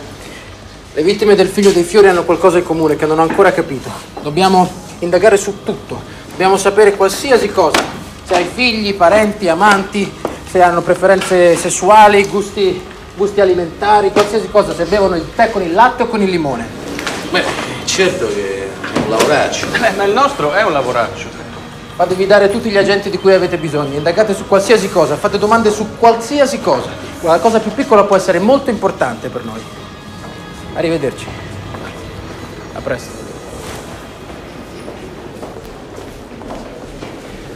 Le vittime del figlio dei fiori hanno qualcosa in comune che non ho ancora capito. Dobbiamo indagare su tutto. Dobbiamo sapere qualsiasi cosa. Se hai figli, parenti, amanti, se hanno preferenze sessuali, gusti, gusti alimentari, qualsiasi cosa, se bevono il tè con il latte o con il limone. Beh, certo che è un lavoraccio. Eh, ma il nostro è un lavoraccio. Fatevi dare tutti gli agenti di cui avete bisogno, indagate su qualsiasi cosa, fate domande su qualsiasi cosa. La cosa più piccola può essere molto importante per noi. Arrivederci. A presto.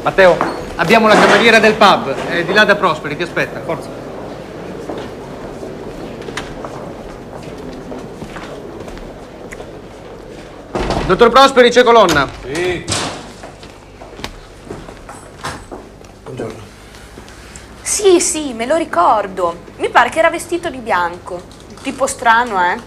Matteo, abbiamo la cameriera del pub, è di là da Prosperi, ti aspetta, forza. Dottor Prosperi, c'è colonna. Sì. Buongiorno. Sì, sì, me lo ricordo. Mi pare che era vestito di bianco. Tipo strano, eh?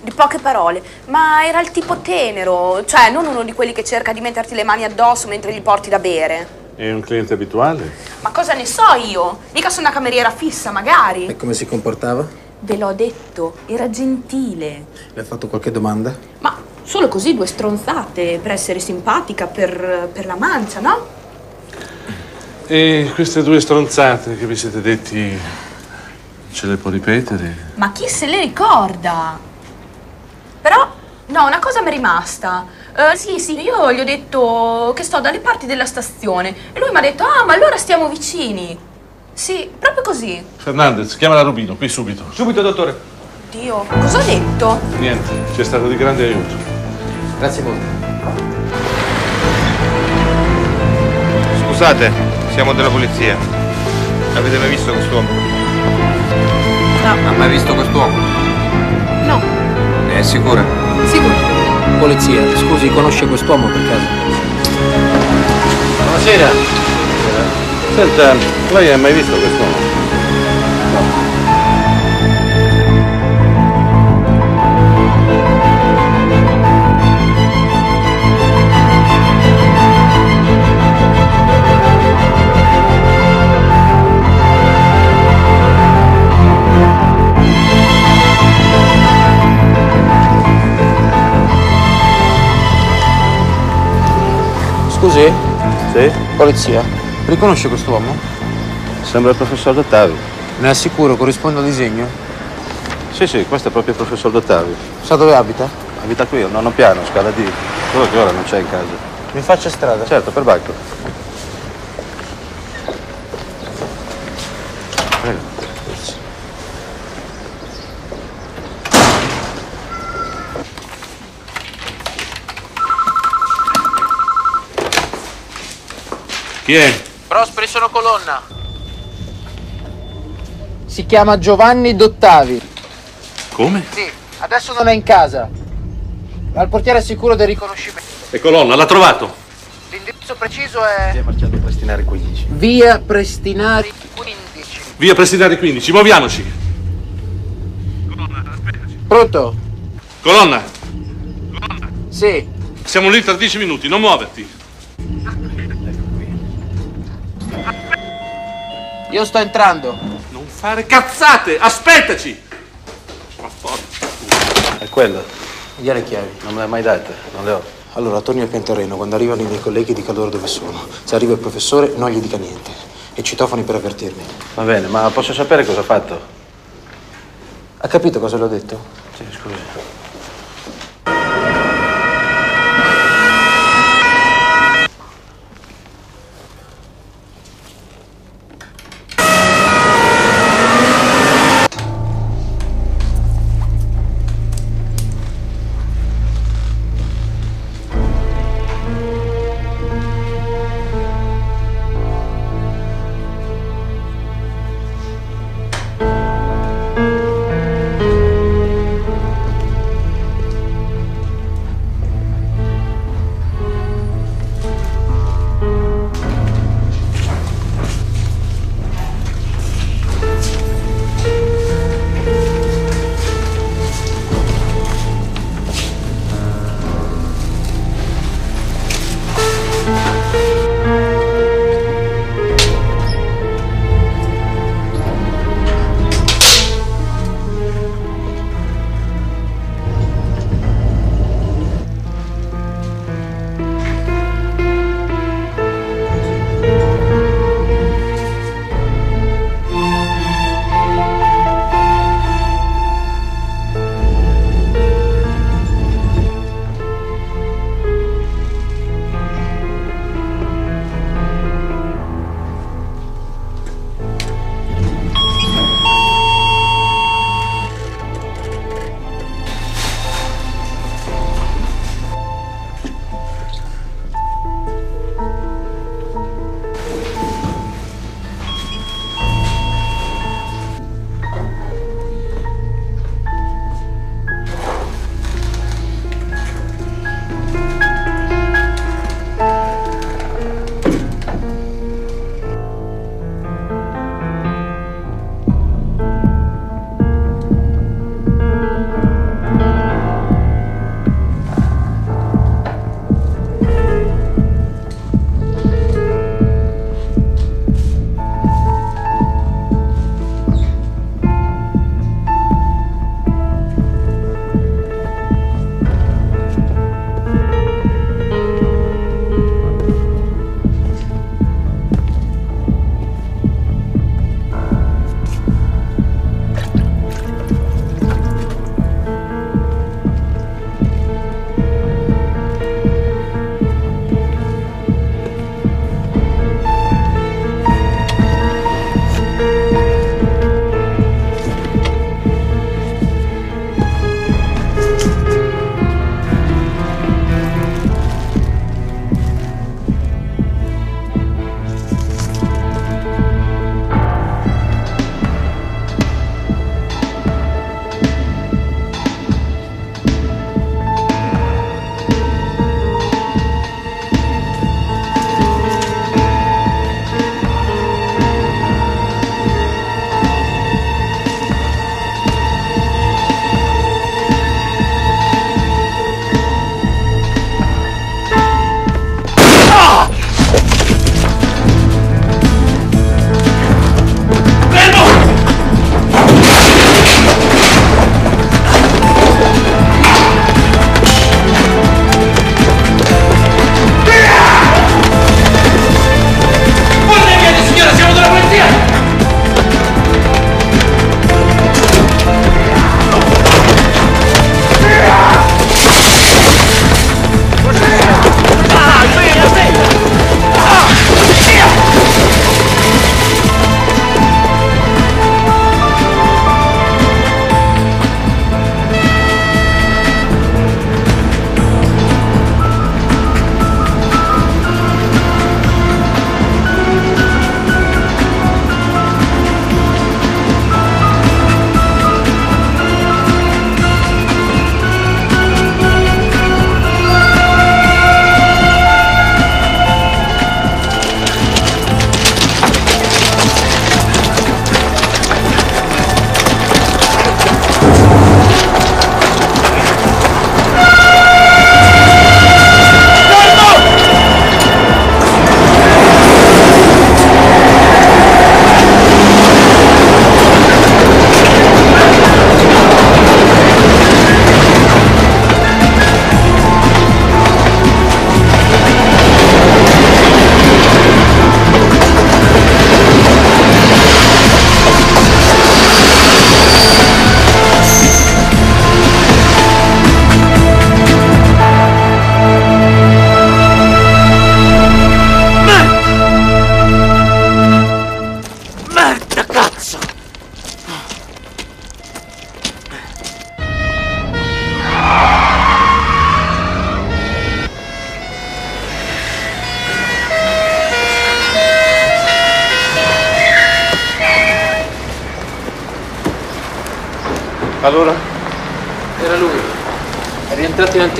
Di poche parole. Ma era il tipo tenero, cioè non uno di quelli che cerca di metterti le mani addosso mentre gli porti da bere. È un cliente abituale? Ma cosa ne so io? Mica sono una cameriera fissa, magari. E come si comportava? Ve l'ho detto, era gentile. Le ha fatto qualche domanda? Ma solo così due stronzate per essere simpatica per, per la mancia, no? E queste due stronzate che vi siete detti ce le può ripetere? Ma chi se le ricorda? Però, no, una cosa mi è rimasta. Eh, sì, sì, io gli ho detto che sto dalle parti della stazione e lui mi ha detto, ah, ma allora stiamo vicini. Sì, proprio così. Fernandez, chiama la Rubino, qui subito. Subito, dottore. Dio, cosa ho detto? Niente, ci è stato di grande aiuto. Grazie molto. Scusate, siamo della polizia. Avete mai visto quest'uomo? No. Ha mai visto quest'uomo? No. È sicura? Sicuro. Polizia, scusi, conosce quest'uomo per caso? Buonasera. Senta, lei ha mai visto quest'uomo? Scusi? Sì? Polizia, riconosce quest'uomo? Sembra il professor Dottavi. Ne è sicuro, corrisponde al disegno? Sì, sì, questo è proprio il professor Dottavi. Sa dove abita? Abita qui, al nono piano, scala D. Solo che ora non c'è in casa. Mi faccia strada. Certo, per Bacco. Chi è? Prosperi, sono colonna. Si chiama Giovanni Dottavi. Come? Sì, adesso non è in casa. Ma il portiere è sicuro del riconoscimento. E colonna, l'ha trovato. L'indirizzo preciso è Via Marcello Prestinari 15. via Prestinari 15. Via Prestinari 15, muoviamoci. Pronto? Colonna, Sì. siamo lì tra dieci minuti, non muoverti. Io sto entrando. Non fare cazzate, aspettaci! È quello. Dia le chiavi. Non me le ha mai date, non le ho. Allora, torni al pian terreno. Quando arrivano i miei colleghi, dica loro dove sono. Se arriva il professore, non gli dica niente. E citofoni per avvertirmi. Va bene, ma posso sapere cosa ha fatto? Ha capito cosa le ho detto? Sì, scusi.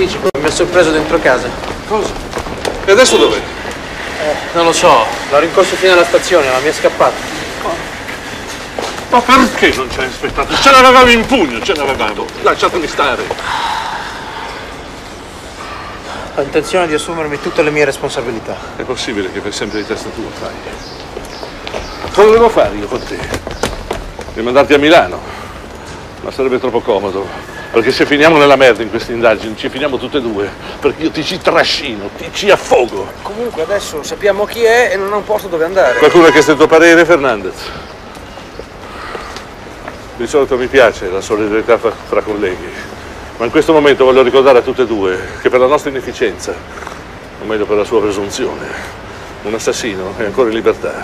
Anticipo mi ha sorpreso dentro casa. Cosa? E adesso dov'è? Eh, non lo so, l'ho rincorso fino alla stazione, ma mi è scappato. Ma perché non ci hai aspettato? Ce l'avevamo in pugno, ce l'avevamo. Lasciatemi stare. Ho intenzione di assumermi tutte le mie responsabilità. È possibile che per sempre di testa tua fai. Cosa devo fare io con te? Rimandarti a Milano. Ma sarebbe troppo comodo. Perché se finiamo nella merda in queste indagini, ci finiamo tutte e due. Perché io ti ci trascino, ti ci affogo. Comunque adesso sappiamo chi è e non ha un posto dove andare. Qualcuno ha chiesto il tuo parere, Fernandez? Di solito mi piace la solidarietà fra, fra colleghi, ma in questo momento voglio ricordare a tutte e due che per la nostra inefficienza, o meglio per la sua presunzione, un assassino è ancora in libertà.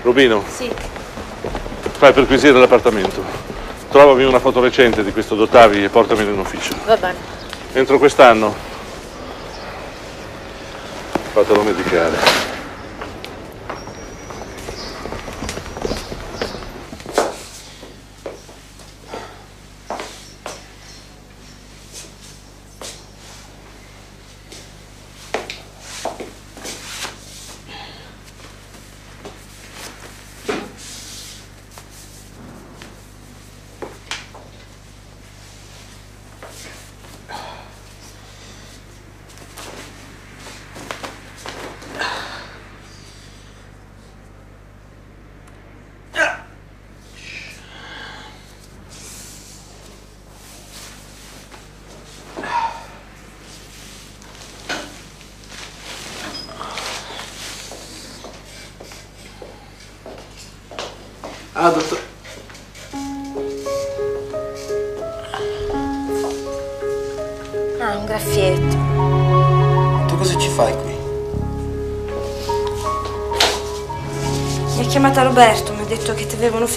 Rubino, Sì. fai perquisire l'appartamento. Trovami una foto recente di questo Dottavi e portamela in ufficio. Va bene. Entro quest'anno fatelo medicare.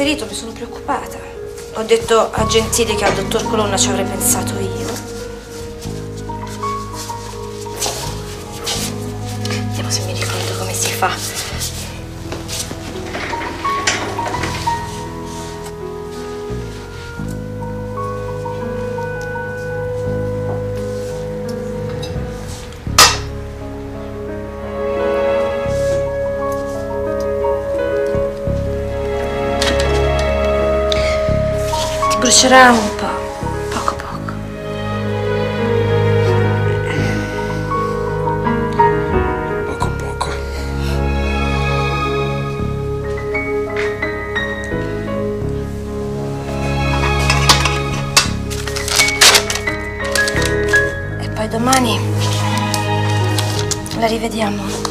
Ferito, mi sono preoccupata. Ho detto a Gentili che al dottor Colonna ci avrei pensato io. Brucerà un po', poco poco. Poco poco. E poi domani la rivediamo.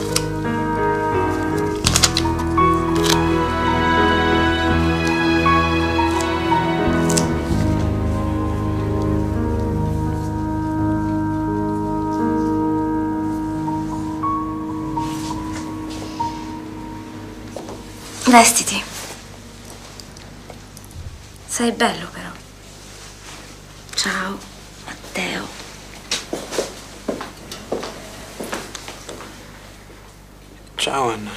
Vestiti. Sei bello però. Ciao, Matteo. Ciao Anna.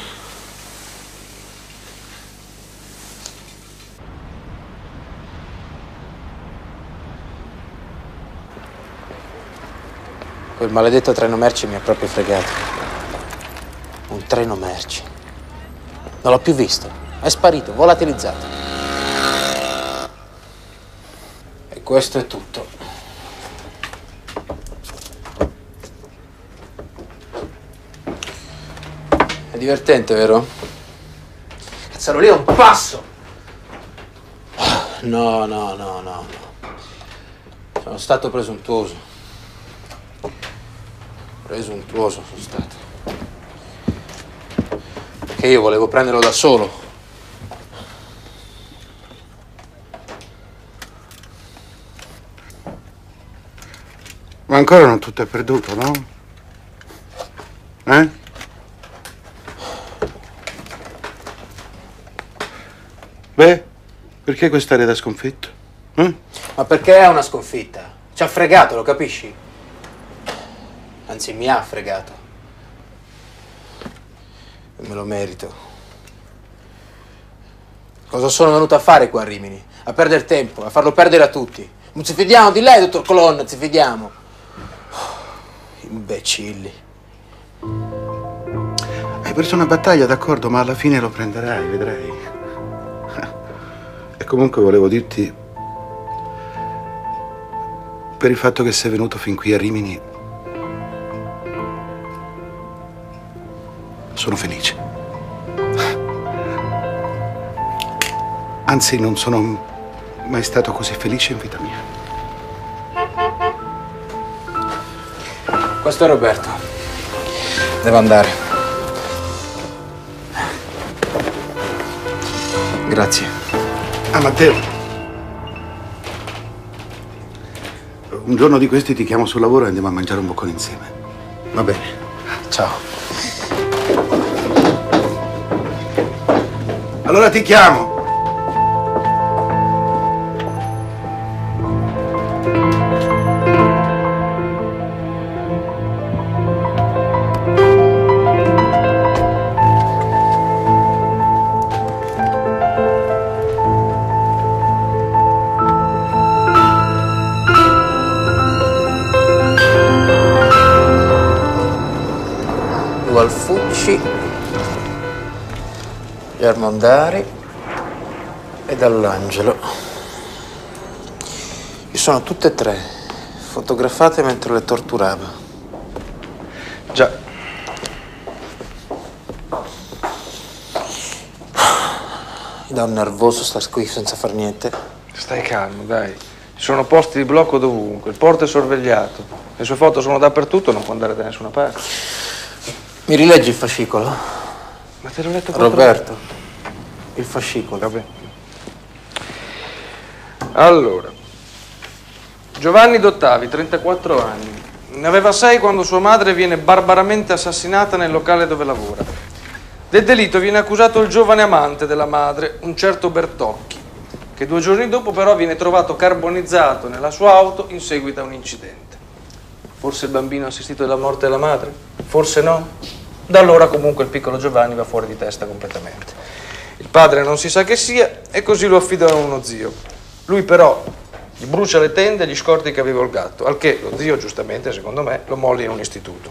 Quel maledetto treno merci mi ha proprio fregato. Un treno merci. Non l'ho più visto. È sparito, volatilizzato. E questo è tutto. È divertente, vero? Cazzaro, lì è un passo! No, no, no, no, no. Sono stato presuntuoso. Presuntuoso sono stato. Perché io volevo prenderlo da solo. Ma ancora non tutto è perduto, no? Eh? Beh, perché quest'aria da sconfitto? Eh? Ma perché è una sconfitta? Ci ha fregato, lo capisci? Anzi, mi ha fregato. E me lo merito. Cosa sono venuto a fare qua a Rimini? A perdere tempo, a farlo perdere a tutti. Non ci fidiamo di lei, dottor Colonna, ci fidiamo. Imbecilli. Hai perso una battaglia, d'accordo, ma alla fine lo prenderai, vedrai. E comunque volevo dirti, per il fatto che sei venuto fin qui a Rimini, sono felice. Anzi, non sono mai stato così felice in vita mia. Questo è Roberto. Devo andare. Grazie. Ah, Matteo. Un giorno di questi ti chiamo sul lavoro e andiamo a mangiare un boccone insieme. Va bene. Ciao. Allora ti chiamo. Germondari e Dall'Angelo. Ci sono tutte e tre, fotografate mentre le torturava. Già. Mi dà un nervoso star qui senza far niente. Stai calmo, dai. Ci sono posti di blocco dovunque, il porto è sorvegliato. Le sue foto sono dappertutto, non può andare da nessuna parte. Mi rileggi il fascicolo? Ma te l'ho letto quattro Roberto, il fascicolo. Vabbè. Allora, Giovanni Dottavi, 34 anni. Ne aveva 6 quando sua madre viene barbaramente assassinata nel locale dove lavora. Del delitto viene accusato il giovane amante della madre, un certo Bertocchi, che due giorni dopo però viene trovato carbonizzato nella sua auto in seguito a un incidente. Forse il bambino ha assistito alla morte della madre? Forse no? Da allora comunque il piccolo Giovanni va fuori di testa completamente. Il padre non si sa che sia e così lo affidano a uno zio. Lui però gli brucia le tende e gli scordi che aveva il gatto, al che lo zio, giustamente, secondo me, lo molli in un istituto.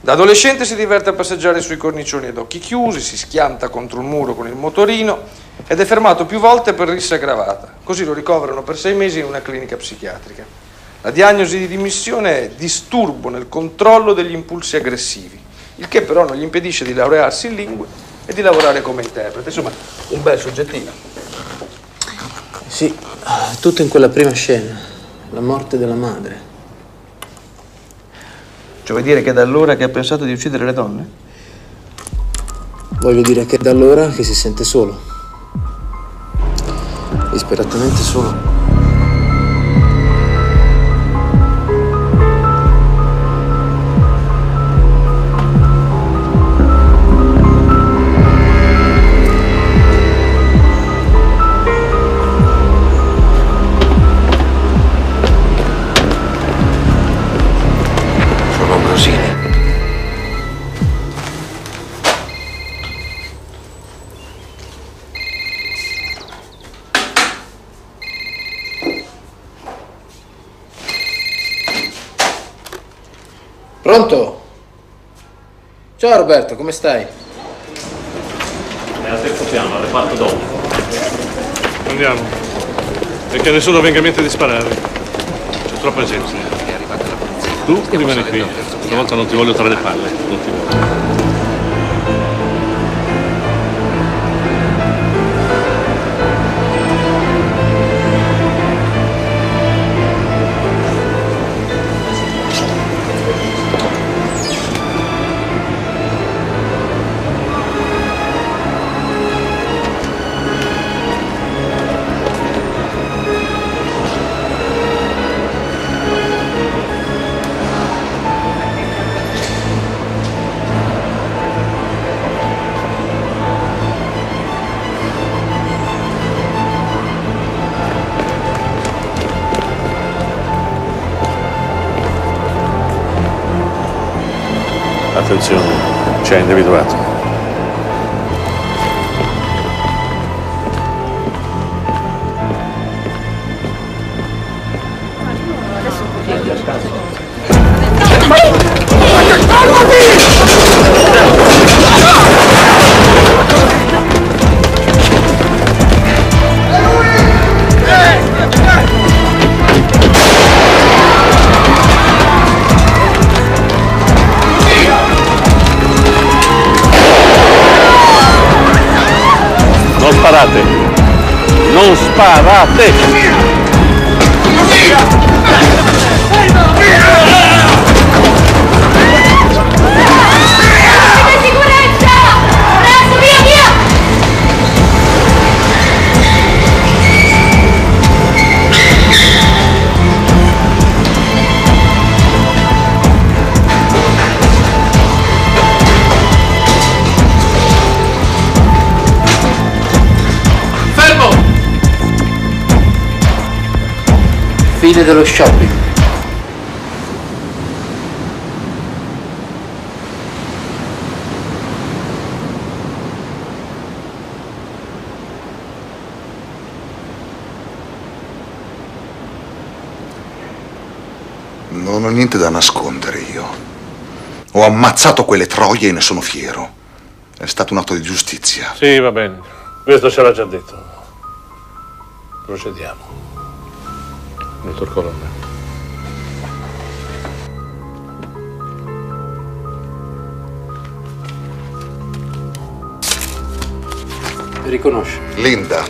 Da adolescente si diverte a passeggiare sui cornicioni ad occhi chiusi, si schianta contro un muro con il motorino ed è fermato più volte per rissa aggravata. Così lo ricoverano per sei mesi in una clinica psichiatrica. La diagnosi di dimissione è disturbo nel controllo degli impulsi aggressivi, il che però non gli impedisce di laurearsi in lingue e di lavorare come interprete. Insomma, un bel soggettino. Sì, tutto in quella prima scena, la morte della madre. Cioè vuoi dire che è da allora che ha pensato di uccidere le donne? Voglio dire che è da allora che si sente solo. Disperatamente solo. Ciao Roberto, come stai? È al terzo piano, al reparto dopo. Andiamo. E che nessuno venga in mente di sparare. C'è troppa gente. Tu rimani qui. Stavolta non ti voglio tra le palle. Non ti voglio. Attenzione, ci ha individuato. Spara a Fine dello shopping. Non ho niente da nascondere io. Ho ammazzato quelle troie e ne sono fiero. È stato un atto di giustizia. Sì, va bene. Questo ce l'ha già detto. Procediamo. Dottor Colonna. Ti riconosci? Linda,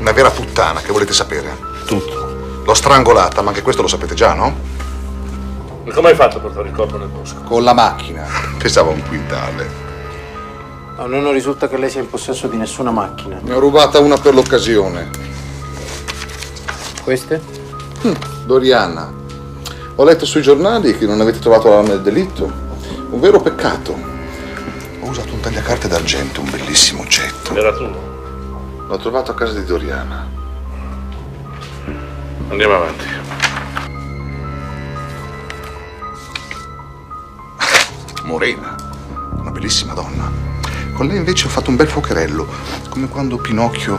una vera puttana, che volete sapere? Tutto. L'ho strangolata, ma anche questo lo sapete già, no? E come hai fatto a portare il corpo nel bosco? Con la macchina. Pesava un quintale. A noi non risulta che lei sia in possesso di nessuna macchina. Ne ho rubata una per l'occasione. Queste? Doriana, ho letto sui giornali che non avete trovato l'arma del delitto. Un vero peccato. Ho usato un tagliacarte d'argento, un bellissimo oggetto. Era tu. L'ho trovato a casa di Doriana. Andiamo avanti. Morena, una bellissima donna. Con lei invece ho fatto un bel fuocherello, come quando Pinocchio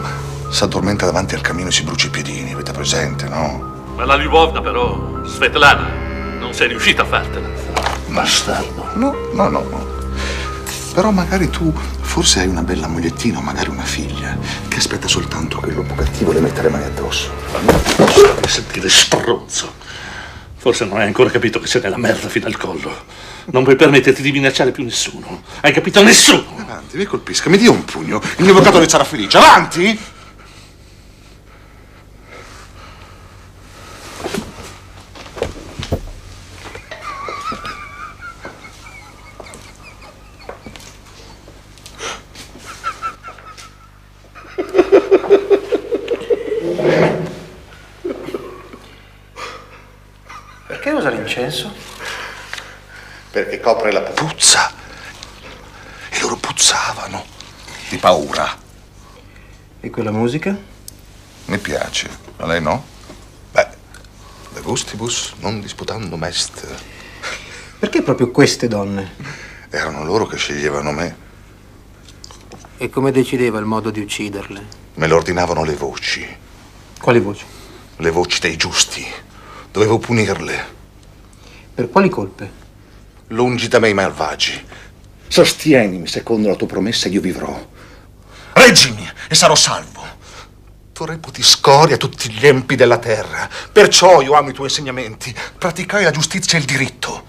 si addormenta davanti al camino e si brucia i piedini, avete presente, no? Ma la Lyubovna però, Svetlana, non sei riuscita a fartela. Bastardo. No, no, no, no. Però magari tu forse hai una bella mogliettina o magari una figlia che aspetta soltanto che il lupo cattivo le metta le mani addosso. Fammi sentire stronzo. Forse non hai ancora capito che sei nella merda fino al collo. Non puoi permetterti di minacciare più nessuno. Hai capito? Nessuno! Avanti, mi colpisca, mi dia un pugno. Il mio avvocato ne sarà felice. Avanti! Perché usa l'incenso? Perché copre la puzza. E loro puzzavano. Di paura. E quella musica? Mi piace. A lei no? Beh, de gustibus non disputando est. Perché proprio queste donne? Erano loro che sceglievano me. E come decideva il modo di ucciderle? Me lo ordinavano le voci. Quali voci? Le voci dei giusti. Dovevo punirle. Per quali colpe? Lungi da me i malvagi. Sostienimi secondo la tua promessa e io vivrò. Reggimi e sarò salvo. Tu reputi scoria tutti gli empi della terra. Perciò io amo i tuoi insegnamenti. Praticare la giustizia e il diritto.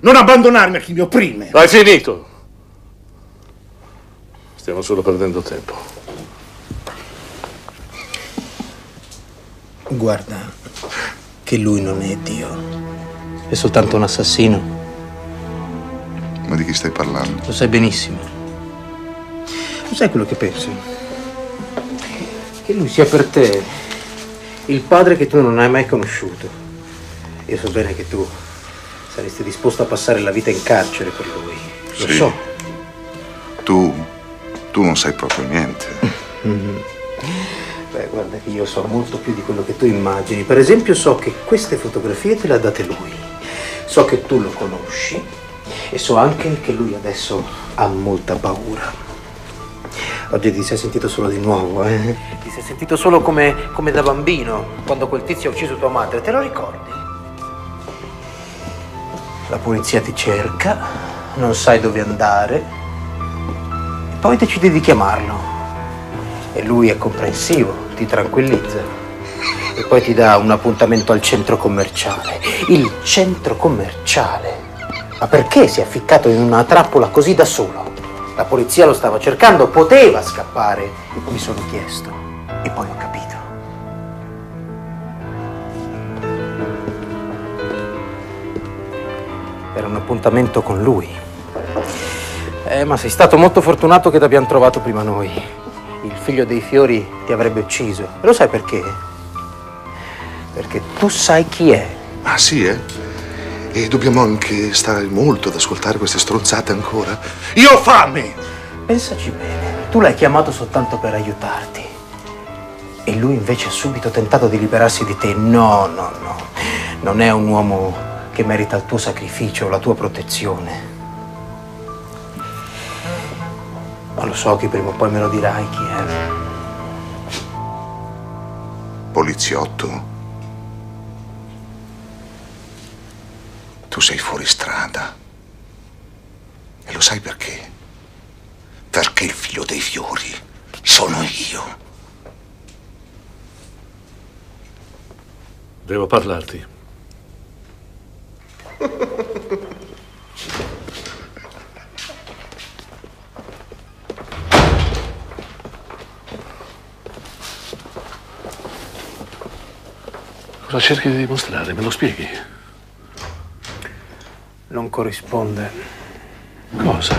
Non abbandonarmi a chi mi opprime. Hai finito! Stiamo solo perdendo tempo. Guarda, che lui non è Dio. È soltanto un assassino. Ma di chi stai parlando? Lo sai benissimo. Lo sai quello che penso? Che lui sia per te il padre che tu non hai mai conosciuto. Io so bene che tu saresti disposto a passare la vita in carcere per lui. Lo Sì. so. Tu. tu non sai proprio niente. Mhm. Beh, guarda che io so molto più di quello che tu immagini. Per esempio, so che queste fotografie te le ha date lui. So che tu lo conosci e so anche che lui adesso ha molta paura. Oggi ti sei sentito solo di nuovo, eh? Ti sei sentito solo come, come da bambino, quando quel tizio ha ucciso tua madre, te lo ricordi? La polizia ti cerca, non sai dove andare, e poi decidi di chiamarlo. E lui è comprensivo, ti tranquillizza. E poi ti dà un appuntamento al centro commerciale. Il centro commerciale. Ma perché si è ficcato in una trappola così da solo? La polizia lo stava cercando, poteva scappare, mi sono chiesto. E poi ho capito. Era un appuntamento con lui. Eh, ma sei stato molto fortunato che ti abbiamo trovato prima noi. Il figlio dei fiori ti avrebbe ucciso. E lo sai perché? Perché tu sai chi è. Ah, sì, eh? E dobbiamo anche stare molto ad ascoltare queste stronzate ancora? Io ho fame! Pensaci bene. Tu l'hai chiamato soltanto per aiutarti. E lui invece ha subito tentato di liberarsi di te. No, no, no. Non è un uomo che merita il tuo sacrificio o la tua protezione. Ma lo so che prima o poi me lo dirai chi è. Poliziotto? Tu sei fuori strada. E lo sai perché? Perché il figlio dei fiori sono io. Devo parlarti. Cosa cerchi di dimostrare? Me lo spieghi? Non corrisponde. Cosa?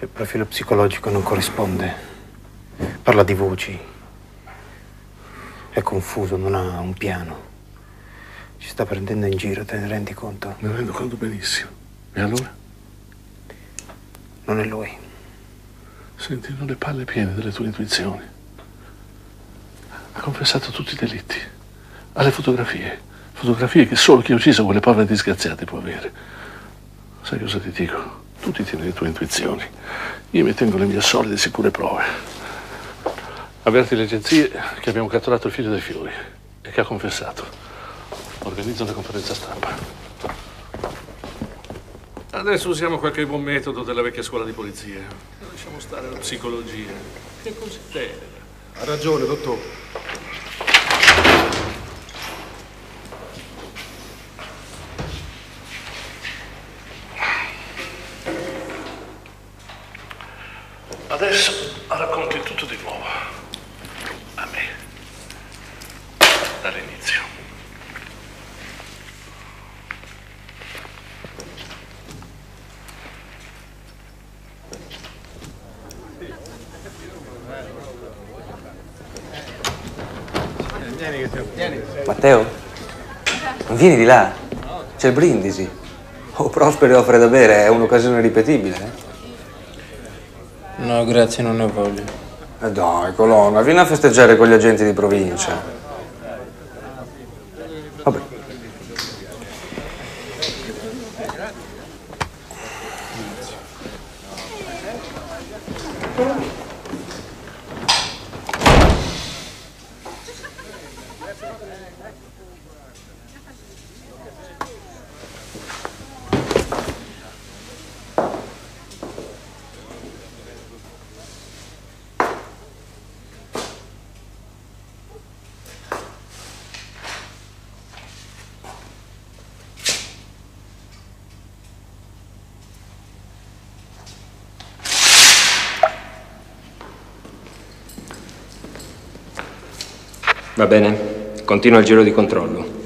Il profilo psicologico non corrisponde. Parla di voci. È confuso, non ha un piano. Ci sta prendendo in giro, te ne rendi conto? Me ne rendo conto benissimo. E allora? Non è lui. Senti, non le palle piene delle tue intuizioni. Ha confessato tutti i delitti. Ha le fotografie. Fotografie che solo chi ha ucciso quelle povere disgraziate può avere. Sai cosa ti dico? Tu ti tieni le tue intuizioni. Io mi tengo le mie solide e sicure prove. Avverti le agenzie che abbiamo catturato il figlio dei fiori e che ha confessato. Organizzo una conferenza stampa. Adesso usiamo qualche buon metodo della vecchia scuola di polizia. Lasciamo stare la psicologia. Che così tenera. Ha ragione, dottore. Adesso racconti tutto di nuovo. A me. Dall'inizio. Matteo? Non vieni di là? C'è il brindisi. Oh, Prosperi offre da bere, è un'occasione ripetibile. eh? No, grazie, non ne ho voglia. Eh dai, Colonna, vieni a festeggiare con gli agenti di provincia. Bene, continua il giro di controllo.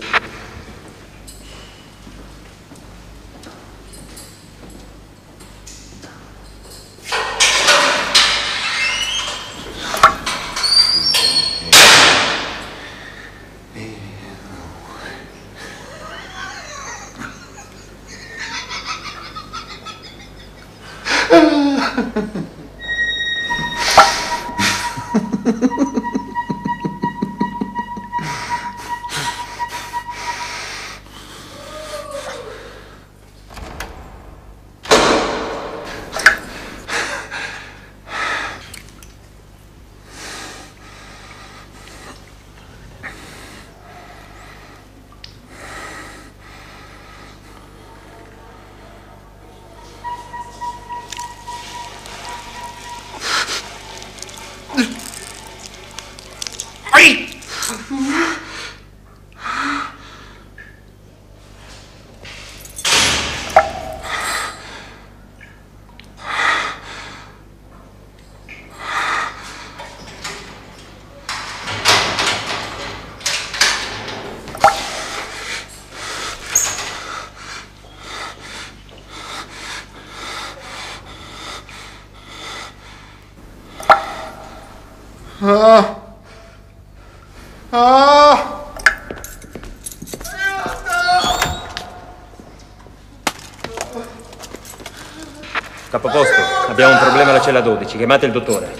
Alla cella 12. Chiamate il dottore.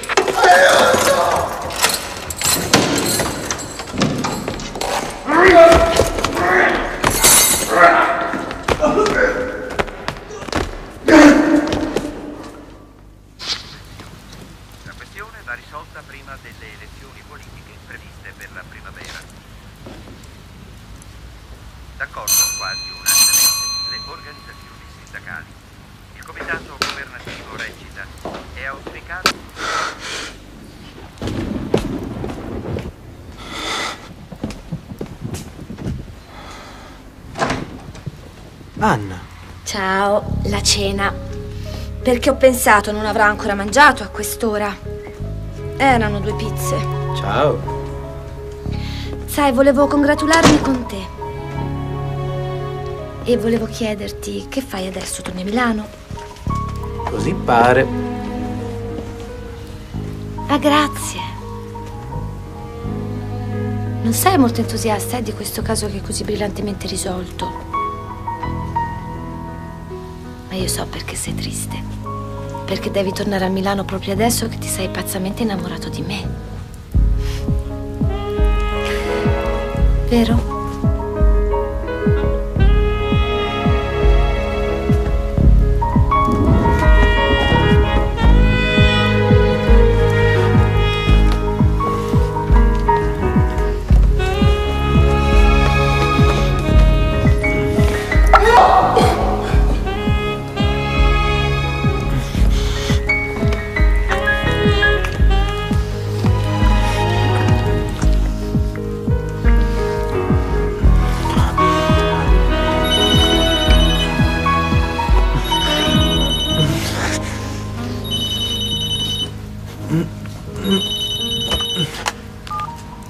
La questione va risolta prima delle elezioni politiche previste per la primavera. D'accordo quasi unanimemente è auspicato Anna. Ciao, la cena. Perché ho pensato non avrà ancora mangiato a quest'ora. Erano due pizze. Ciao. Sai, volevo congratularmi con te. E volevo chiederti che fai adesso? Torni a Milano? Così pare. Ah, grazie. Non sei molto entusiasta eh, di questo caso che è così brillantemente risolto. Ma io so perché sei triste. Perché devi tornare a Milano proprio adesso che ti sei pazzamente innamorato di me. Vero?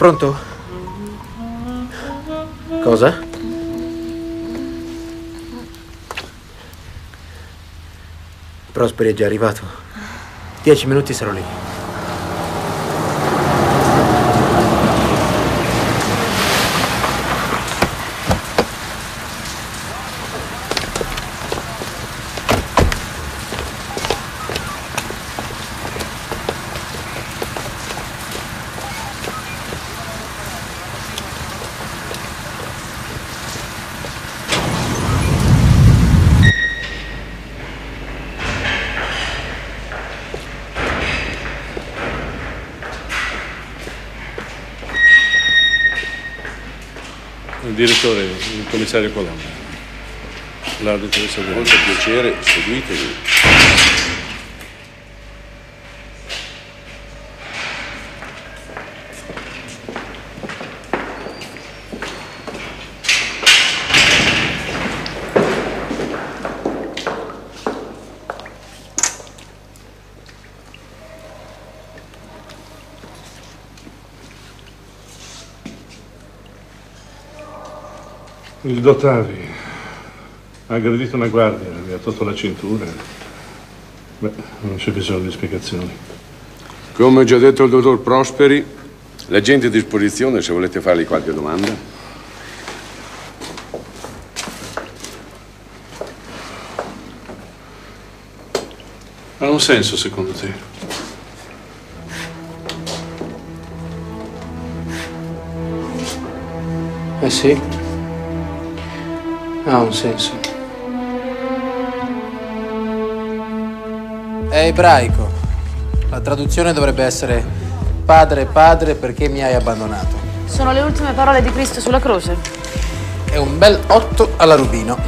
Pronto? Cosa? Prosperi è già arrivato. Dieci minuti sarò lì. Il direttore, il commissario De Molto piacere, seguitemi. Il Dottavi ha aggredito una guardia, mi ha tolto la cintura. Beh, non c'è bisogno di spiegazioni. Come ho già detto al dottor Prosperi, l'agente a disposizione se volete fargli qualche domanda. Ha un senso secondo te? Eh sì. Ha un senso. È ebraico. La traduzione dovrebbe essere Padre, Padre, perché mi hai abbandonato. Sono le ultime parole di Cristo sulla croce. È un bel otto alla Rubino.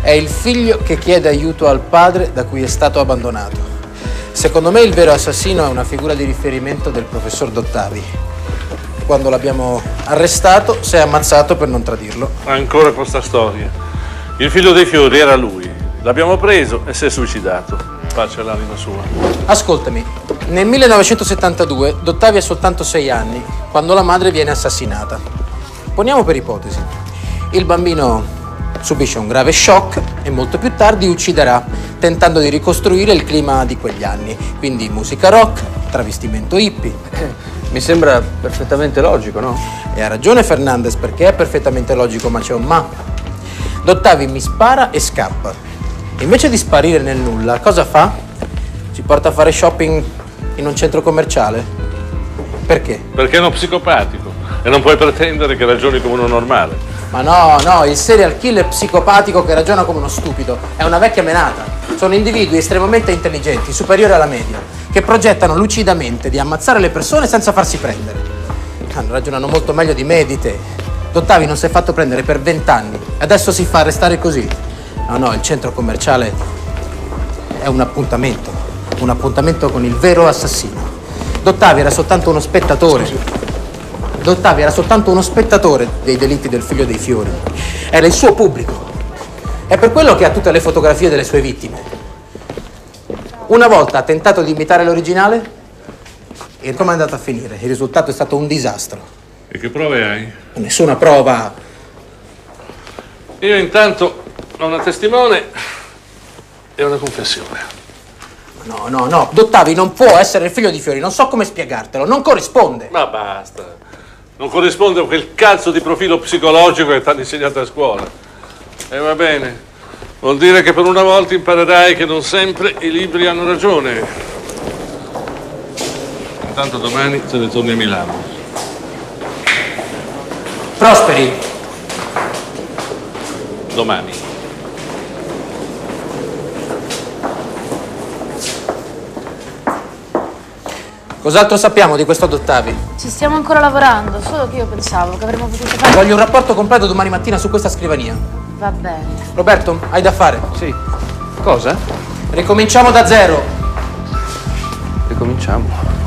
È il figlio che chiede aiuto al padre da cui è stato abbandonato. Secondo me il vero assassino è una figura di riferimento del professor Dottavi. Quando l'abbiamo arrestato si è ammazzato per non tradirlo. Ancora questa storia. Il figlio dei fiori era lui. L'abbiamo preso e si è suicidato. Pace all'anima sua. Ascoltami, nel 1972 Dottavi ha soltanto sei anni, quando la madre viene assassinata. Poniamo per ipotesi. Il bambino subisce un grave shock e molto più tardi ucciderà tentando di ricostruire il clima di quegli anni. Quindi musica rock, travestimento hippie. Mi sembra perfettamente logico, no? E ha ragione Fernandez perché è perfettamente logico, ma c'è un ma. Dottavi mi spara e scappa. Invece di sparire nel nulla, cosa fa? Ci porta a fare shopping in un centro commerciale. Perché? Perché è uno psicopatico e non puoi pretendere che ragioni come uno normale. Ma no, no, il serial killer psicopatico che ragiona come uno stupido è una vecchia menata. Sono individui estremamente intelligenti, superiori alla media, che progettano lucidamente di ammazzare le persone senza farsi prendere. Ah, Ragionano molto meglio di me e di te. Dottavi non si è fatto prendere per vent'anni e adesso si fa arrestare così. No, no, il centro commerciale è un appuntamento. Un appuntamento con il vero assassino. Dottavi era soltanto uno spettatore. Dottavi era soltanto uno spettatore dei delitti del figlio dei fiori. Era il suo pubblico. È per quello che ha tutte le fotografie delle sue vittime. Una volta ha tentato di imitare l'originale e come è andato a finire? Il risultato è stato un disastro. E che prove hai? Nessuna prova. Io intanto ho una testimone e una confessione. No, no, no. Dottavi non può essere il figlio di Fiori. Non so come spiegartelo. Non corrisponde. Ma basta. Non corrisponde a quel cazzo di profilo psicologico che ti hanno insegnato a scuola. E va bene. Vuol dire che per una volta imparerai che non sempre i libri hanno ragione. Intanto domani te ne torni a Milano. Prosperi. Domani. Cos'altro sappiamo di questo Dottavi? Ci stiamo ancora lavorando, solo che io pensavo che avremmo potuto fare... Voglio un rapporto completo domani mattina su questa scrivania. Va bene. Roberto, hai da fare? Sì. Cosa? Ricominciamo da zero. Ricominciamo.